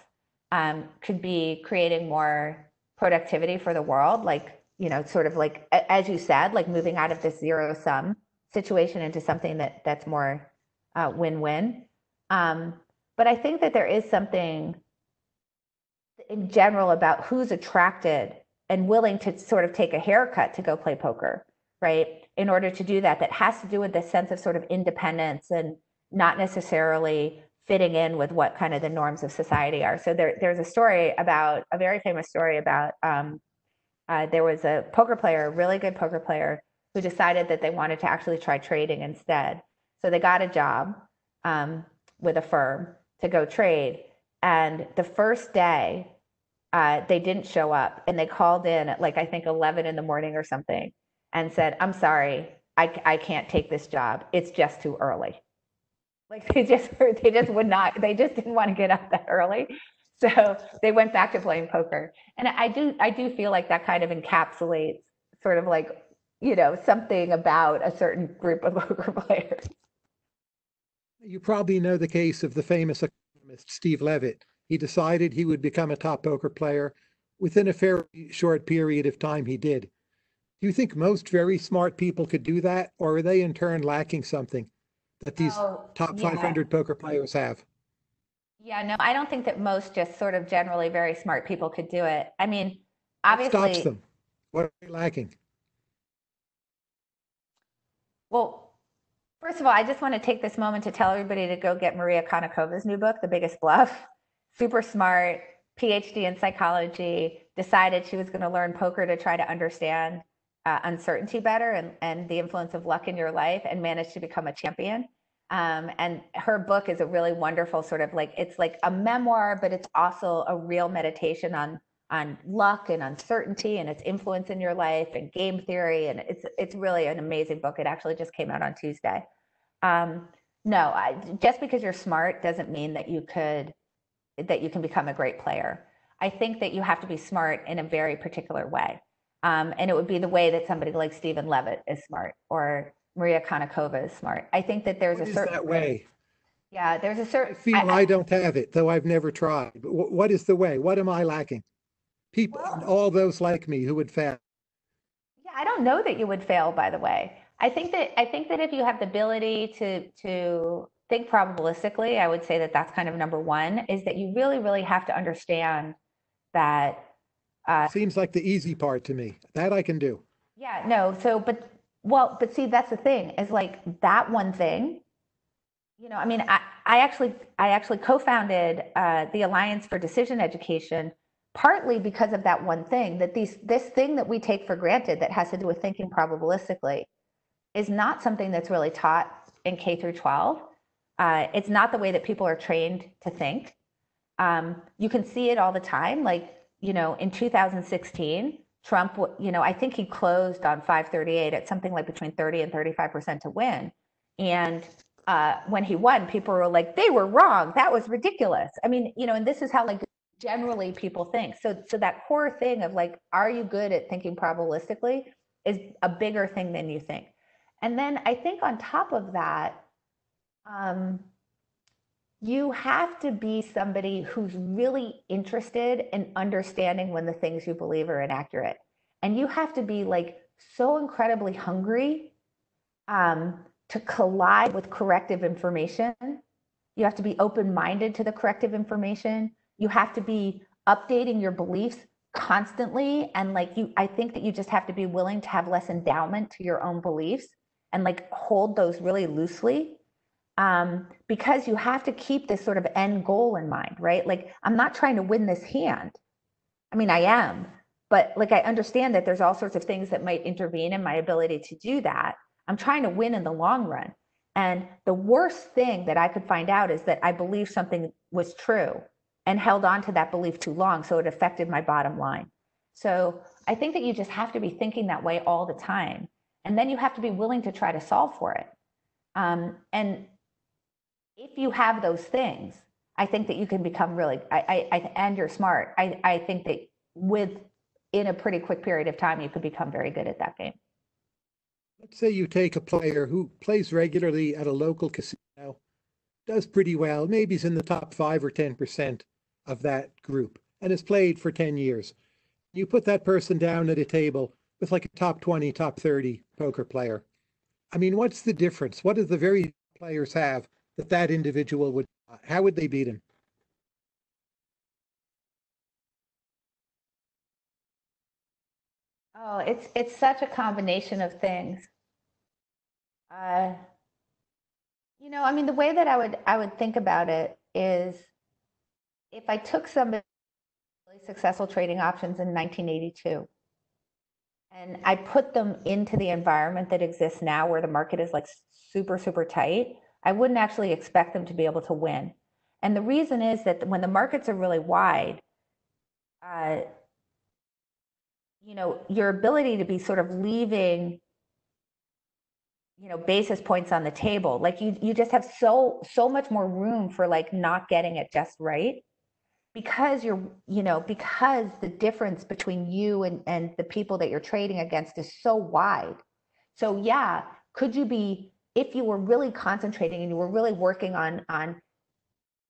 Speaker 2: um, could be creating more productivity for the world, like, you know, sort of like, as you said, like moving out of this zero sum situation into something that that's more uh, win-win. Um, but I think that there is something in general about who's attracted and willing to sort of take a haircut to go play poker, right? In order to do that, that has to do with this sense of sort of independence and not necessarily fitting in with what kind of the norms of society are. So there, there's a story about a very famous story about um, uh, there was a poker player, a really good poker player, who decided that they wanted to actually try trading instead. So they got a job um, with a firm to go trade. And the first day, uh, they didn't show up and they called in at like, I think 11 in the morning or something and said, I'm sorry, I, I can't take this job. It's just too early. Like they just, they just would not, they just didn't want to get up that early. So they went back to playing poker. And I do, I do feel like that kind of encapsulates sort of like, you know, something about a certain group of poker players.
Speaker 1: You probably know the case of the famous economist Steve Levitt. He decided he would become a top poker player. Within a fairly short period of time, he did. Do you think most very smart people could do that, or are they in turn lacking something that these
Speaker 2: Oh,
Speaker 1: top
Speaker 2: yeah.
Speaker 1: 500 poker players have?
Speaker 2: Yeah, no, I don't think that most just sort of generally very smart people could do it. I mean,
Speaker 1: What
Speaker 2: obviously.
Speaker 1: stops them? What are they lacking?
Speaker 2: Well, first of all, I just want to take this moment to tell everybody to go get Maria Konnikova's new book, The Biggest Bluff. Super smart, PhD in psychology, decided she was going to learn poker to try to understand uh, uncertainty better and, and the influence of luck in your life and manage to become a champion. Um, and her book is a really wonderful sort of like it's like a memoir, but it's also a real meditation on on luck and uncertainty and its influence in your life and game theory. And it's it's really an amazing book. It actually just came out on Tuesday. Um, no, I, just because you're smart doesn't mean that you could that you can become a great player. I think that you have to be smart in a very particular way. Um, and it would be the way that somebody like Steven Levitt is smart or Maria Konnikova is smart. I think that there's
Speaker 1: What
Speaker 2: a certain
Speaker 1: way?
Speaker 2: Yeah, there's a certain.
Speaker 1: feel
Speaker 2: I-
Speaker 1: I don't have it, though I've never tried. But wh- what is the way? What am I lacking? People,
Speaker 2: Well-
Speaker 1: all those like me who would fail.
Speaker 2: Yeah, I don't know that you would fail. By the way, I think that I think that if you have the ability to to think probabilistically, I would say that that's kind of number one. Is that you really really have to understand that. Uh,
Speaker 1: Seems like the easy part to me. That I can do.
Speaker 2: Yeah, no. So, but well, but see, that's the thing is like that one thing. You know, I mean, I, I actually, I actually co-founded uh, the Alliance for Decision Education, partly because of that one thing. That these, this thing that we take for granted that has to do with thinking probabilistically, is not something that's really taught in K through 12. Uh, it's not the way that people are trained to think. Um, you can see it all the time. Like, you know, in 2016, Trump, you know, I think he closed on 538 at something like between 30 and 35% to win. And uh, when he won, people were like, they were wrong. That was ridiculous. I mean, you know, and this is how like generally people think. So, so that core thing of like, are you good at thinking probabilistically is a bigger thing than you think. And then I think on top of that, um, you have to be somebody who's really interested in understanding when the things you believe are inaccurate. And you have to be like so incredibly hungry um, to collide with corrective information. You have to be open minded to the corrective information. You have to be updating your beliefs constantly. And like you, I think that you just have to be willing to have less endowment to your own beliefs and like hold those really loosely um, because you have to keep this sort of end goal in mind, right? Like, I'm not trying to win this hand. I mean, I am, but like, I understand that there's all sorts of things that might intervene in my ability to do that. I'm trying to win in the long run. And the worst thing that I could find out is that I believed something was true and held on to that belief too long. So it affected my bottom line. So I think that you just have to be thinking that way all the time. And then you have to be willing to try to solve for it. Um, and if you have those things, I think that you can become really, I, I, I and you're smart. I, I think that with in a pretty quick period of time, you could become very good at that game.
Speaker 1: Let's say you take a player who plays regularly at a local casino, does pretty well, maybe he's in the top five or 10% of that group, and has played for 10 years. You put that person down at a table with like a top 20, top 30 poker player. I mean, what's the difference? What do the very players have that that individual would, how would they beat him?
Speaker 2: Oh, it's it's such a combination of things. Uh, you know, I mean, the way that I would I would think about it is, if I took somebody really successful trading options in 1982, and I put them into the environment that exists now, where the market is like super super tight, I wouldn't actually expect them to be able to win. And the reason is that when the markets are really wide, uh, you know, your ability to be sort of leaving, you know, basis points on the table, like you, you just have so, so much more room for like not getting it just right because you're, you know, because the difference between you and, and the people that you're trading against is so wide. So yeah, could you be, if you were really concentrating and you were really working on, on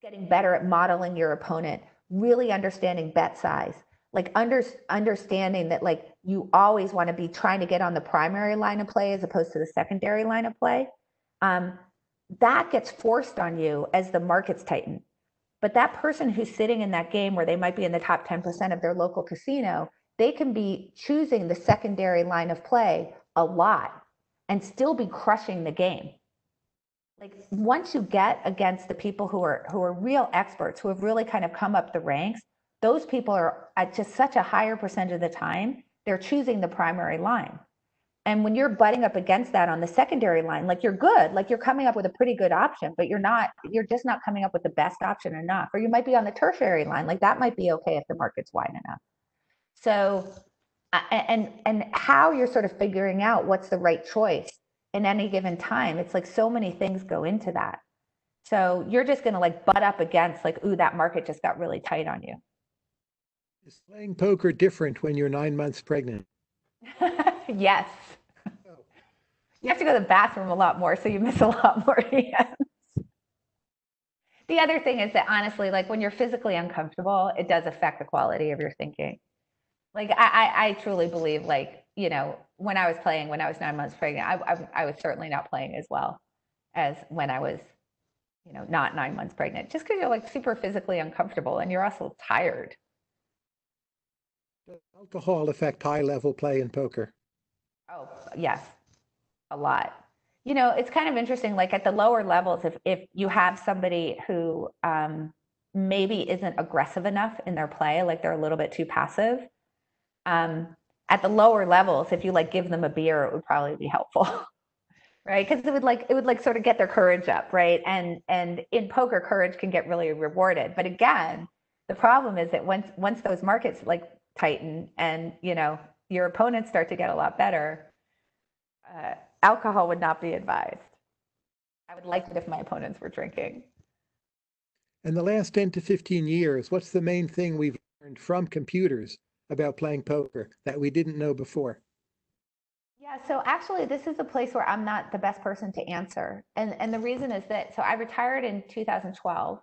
Speaker 2: getting better at modeling your opponent, really understanding bet size, like under, understanding that like you always want to be trying to get on the primary line of play as opposed to the secondary line of play um, that gets forced on you as the markets tighten. But that person who's sitting in that game where they might be in the top 10% of their local casino they can be choosing the secondary line of play a lot and still be crushing the game like once you get against the people who are who are real experts who have really kind of come up the ranks those people are at just such a higher percentage of the time they're choosing the primary line and when you're butting up against that on the secondary line, like you're good, like you're coming up with a pretty good option, but you're not, you're just not coming up with the best option enough. Or you might be on the tertiary line, like that might be okay if the market's wide enough. So, and and how you're sort of figuring out what's the right choice in any given time, it's like so many things go into that. So you're just going to like butt up against like, ooh, that market just got really tight on you.
Speaker 1: Is playing poker different when you're nine months pregnant?
Speaker 2: yes. You have to go to the bathroom a lot more, so you miss a lot more hands. The other thing is that honestly, like when you're physically uncomfortable, it does affect the quality of your thinking. Like I, I, I truly believe, like you know, when I was playing, when I was nine months pregnant, I, I, I was certainly not playing as well as when I was, you know, not nine months pregnant. Just because you're like super physically uncomfortable and you're also tired.
Speaker 1: Does alcohol affect high level play in poker?
Speaker 2: Oh, yes, a lot. You know, it's kind of interesting, like at the lower levels, if, if you have somebody who um, maybe isn't aggressive enough in their play, like they're a little bit too passive, um, at the lower levels, if you like give them a beer, it would probably be helpful. right? Because it would like it would like sort of get their courage up right? And and in poker courage can get really rewarded. But again the problem is that once once those markets like tighten and you know your opponents start to get a lot better uh, alcohol would not be advised. I would like it if my opponents were drinking.
Speaker 1: In the last 10 to 15 years what's the main thing we've learned from computers about playing poker that we didn't know before
Speaker 2: yeah, so actually, this is a place where I'm not the best person to answer, and and the reason is that so I retired in 2012,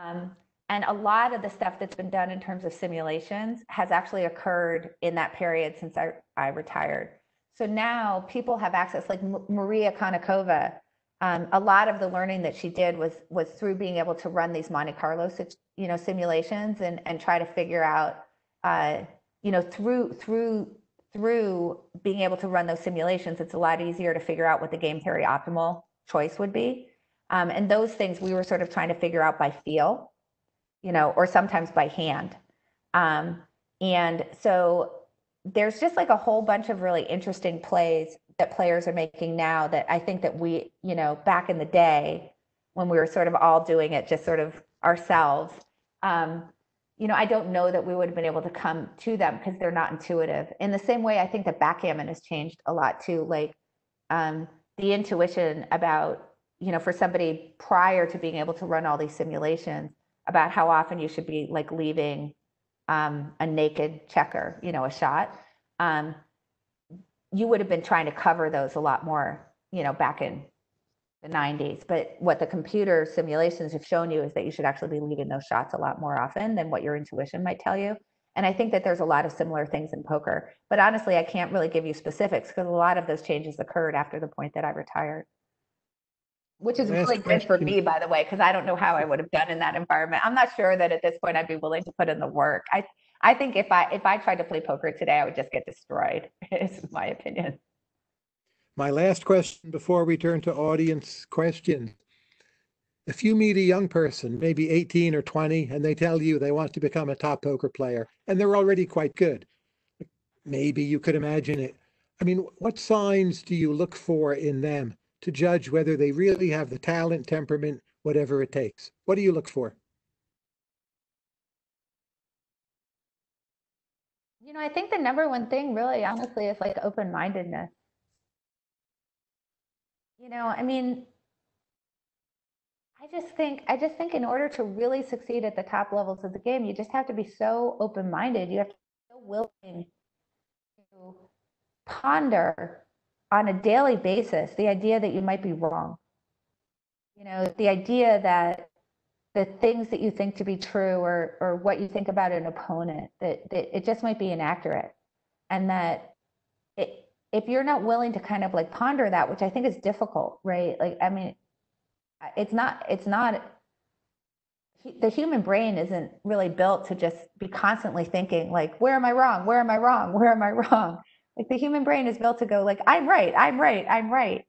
Speaker 2: um, and a lot of the stuff that's been done in terms of simulations has actually occurred in that period since I, I retired. So now people have access, like Maria Konnikova, um, a lot of the learning that she did was was through being able to run these Monte Carlo, you know, simulations and and try to figure out, uh, you know, through through through being able to run those simulations, it's a lot easier to figure out what the game theory optimal choice would be. Um, and those things we were sort of trying to figure out by feel you know, or sometimes by hand. Um, and so there's just like a whole bunch of really interesting plays that players are making now that I think that we, you know, back in the day when we were sort of all doing it just sort of ourselves, um, you know, I don't know that we would have been able to come to them because they're not intuitive. In the same way, I think that backgammon has changed a lot too. Like um, the intuition about, you know, for somebody prior to being able to run all these simulations, about how often you should be like leaving um, a naked checker, you know, a shot. Um, you would have been trying to cover those a lot more, you know, back in the 90s. But what the computer simulations have shown you is that you should actually be leaving those shots a lot more often than what your intuition might tell you. And I think that there's a lot of similar things in poker. But honestly, I can't really give you specifics because a lot of those changes occurred after the point that I retired which is really good for me, by the way, because I don't know how I would have done in that environment. I'm not sure that at this point I'd be willing to put in the work. I I think if I if I tried to play poker today, I would just get destroyed. Is my opinion.
Speaker 1: My last question before we turn to audience questions. If you meet a young person, maybe 18 or 20, and they tell you they want to become a top poker player and they're already quite good, maybe you could imagine it. I mean, what signs do you look for in them to judge whether they really have the talent, temperament, whatever it takes? What do you look for?
Speaker 2: You know, I think the number one thing really honestly is like open-mindedness. You know, I mean, I just think I just think in order to really succeed at the top levels of the game, you just have to be so open-minded. You have to be so willing to ponder on a daily basis the idea that you might be wrong. You know, the idea that the things that you think to be true or or what you think about an opponent that, that it just might be inaccurate and that if you're not willing to kind of like ponder that which i think is difficult right like i mean it's not it's not the human brain isn't really built to just be constantly thinking like where am i wrong where am i wrong where am i wrong like the human brain is built to go like, I'm right, I'm right, I'm right.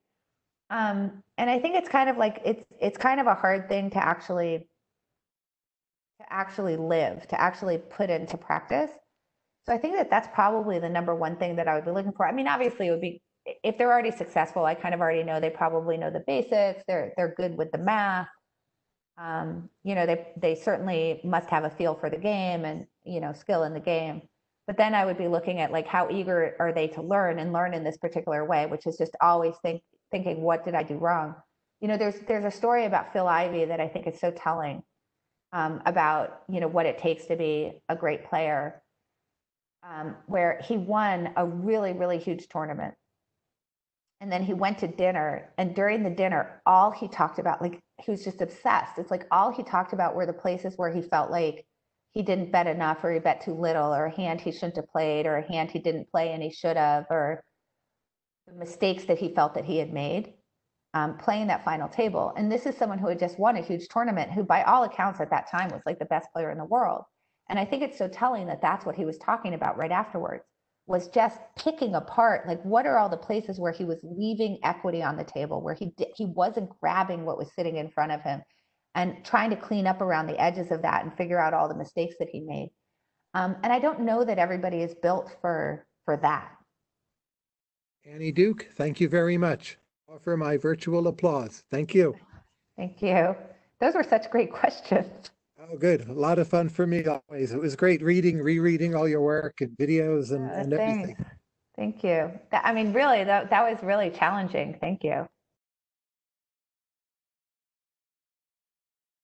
Speaker 2: Um, and I think it's kind of like it's it's kind of a hard thing to actually to actually live, to actually put into practice. So I think that that's probably the number one thing that I would be looking for. I mean, obviously, it would be if they're already successful. I kind of already know they probably know the basics. They're they're good with the math. Um, you know, they they certainly must have a feel for the game and you know skill in the game. But then I would be looking at like how eager are they to learn and learn in this particular way, which is just always think thinking, what did I do wrong? You know, there's there's a story about Phil Ivey that I think is so telling um, about you know what it takes to be a great player um, where he won a really, really huge tournament. And then he went to dinner, and during the dinner, all he talked about, like he was just obsessed. It's like all he talked about were the places where he felt like he didn't bet enough, or he bet too little, or a hand he shouldn't have played, or a hand he didn't play and he should have, or the mistakes that he felt that he had made um, playing that final table. And this is someone who had just won a huge tournament, who, by all accounts, at that time was like the best player in the world. And I think it's so telling that that's what he was talking about right afterwards was just picking apart like what are all the places where he was leaving equity on the table where he he wasn't grabbing what was sitting in front of him and trying to clean up around the edges of that and figure out all the mistakes that he made um, and i don't know that everybody is built for for that
Speaker 1: Annie Duke, thank you very much. Offer my virtual applause. Thank you.
Speaker 2: thank you those were such great questions
Speaker 1: Oh, good. A lot of fun for me always. It was great reading, rereading all your work and videos and, and everything.
Speaker 2: thanks. thank you i mean really that, that was really challenging thank you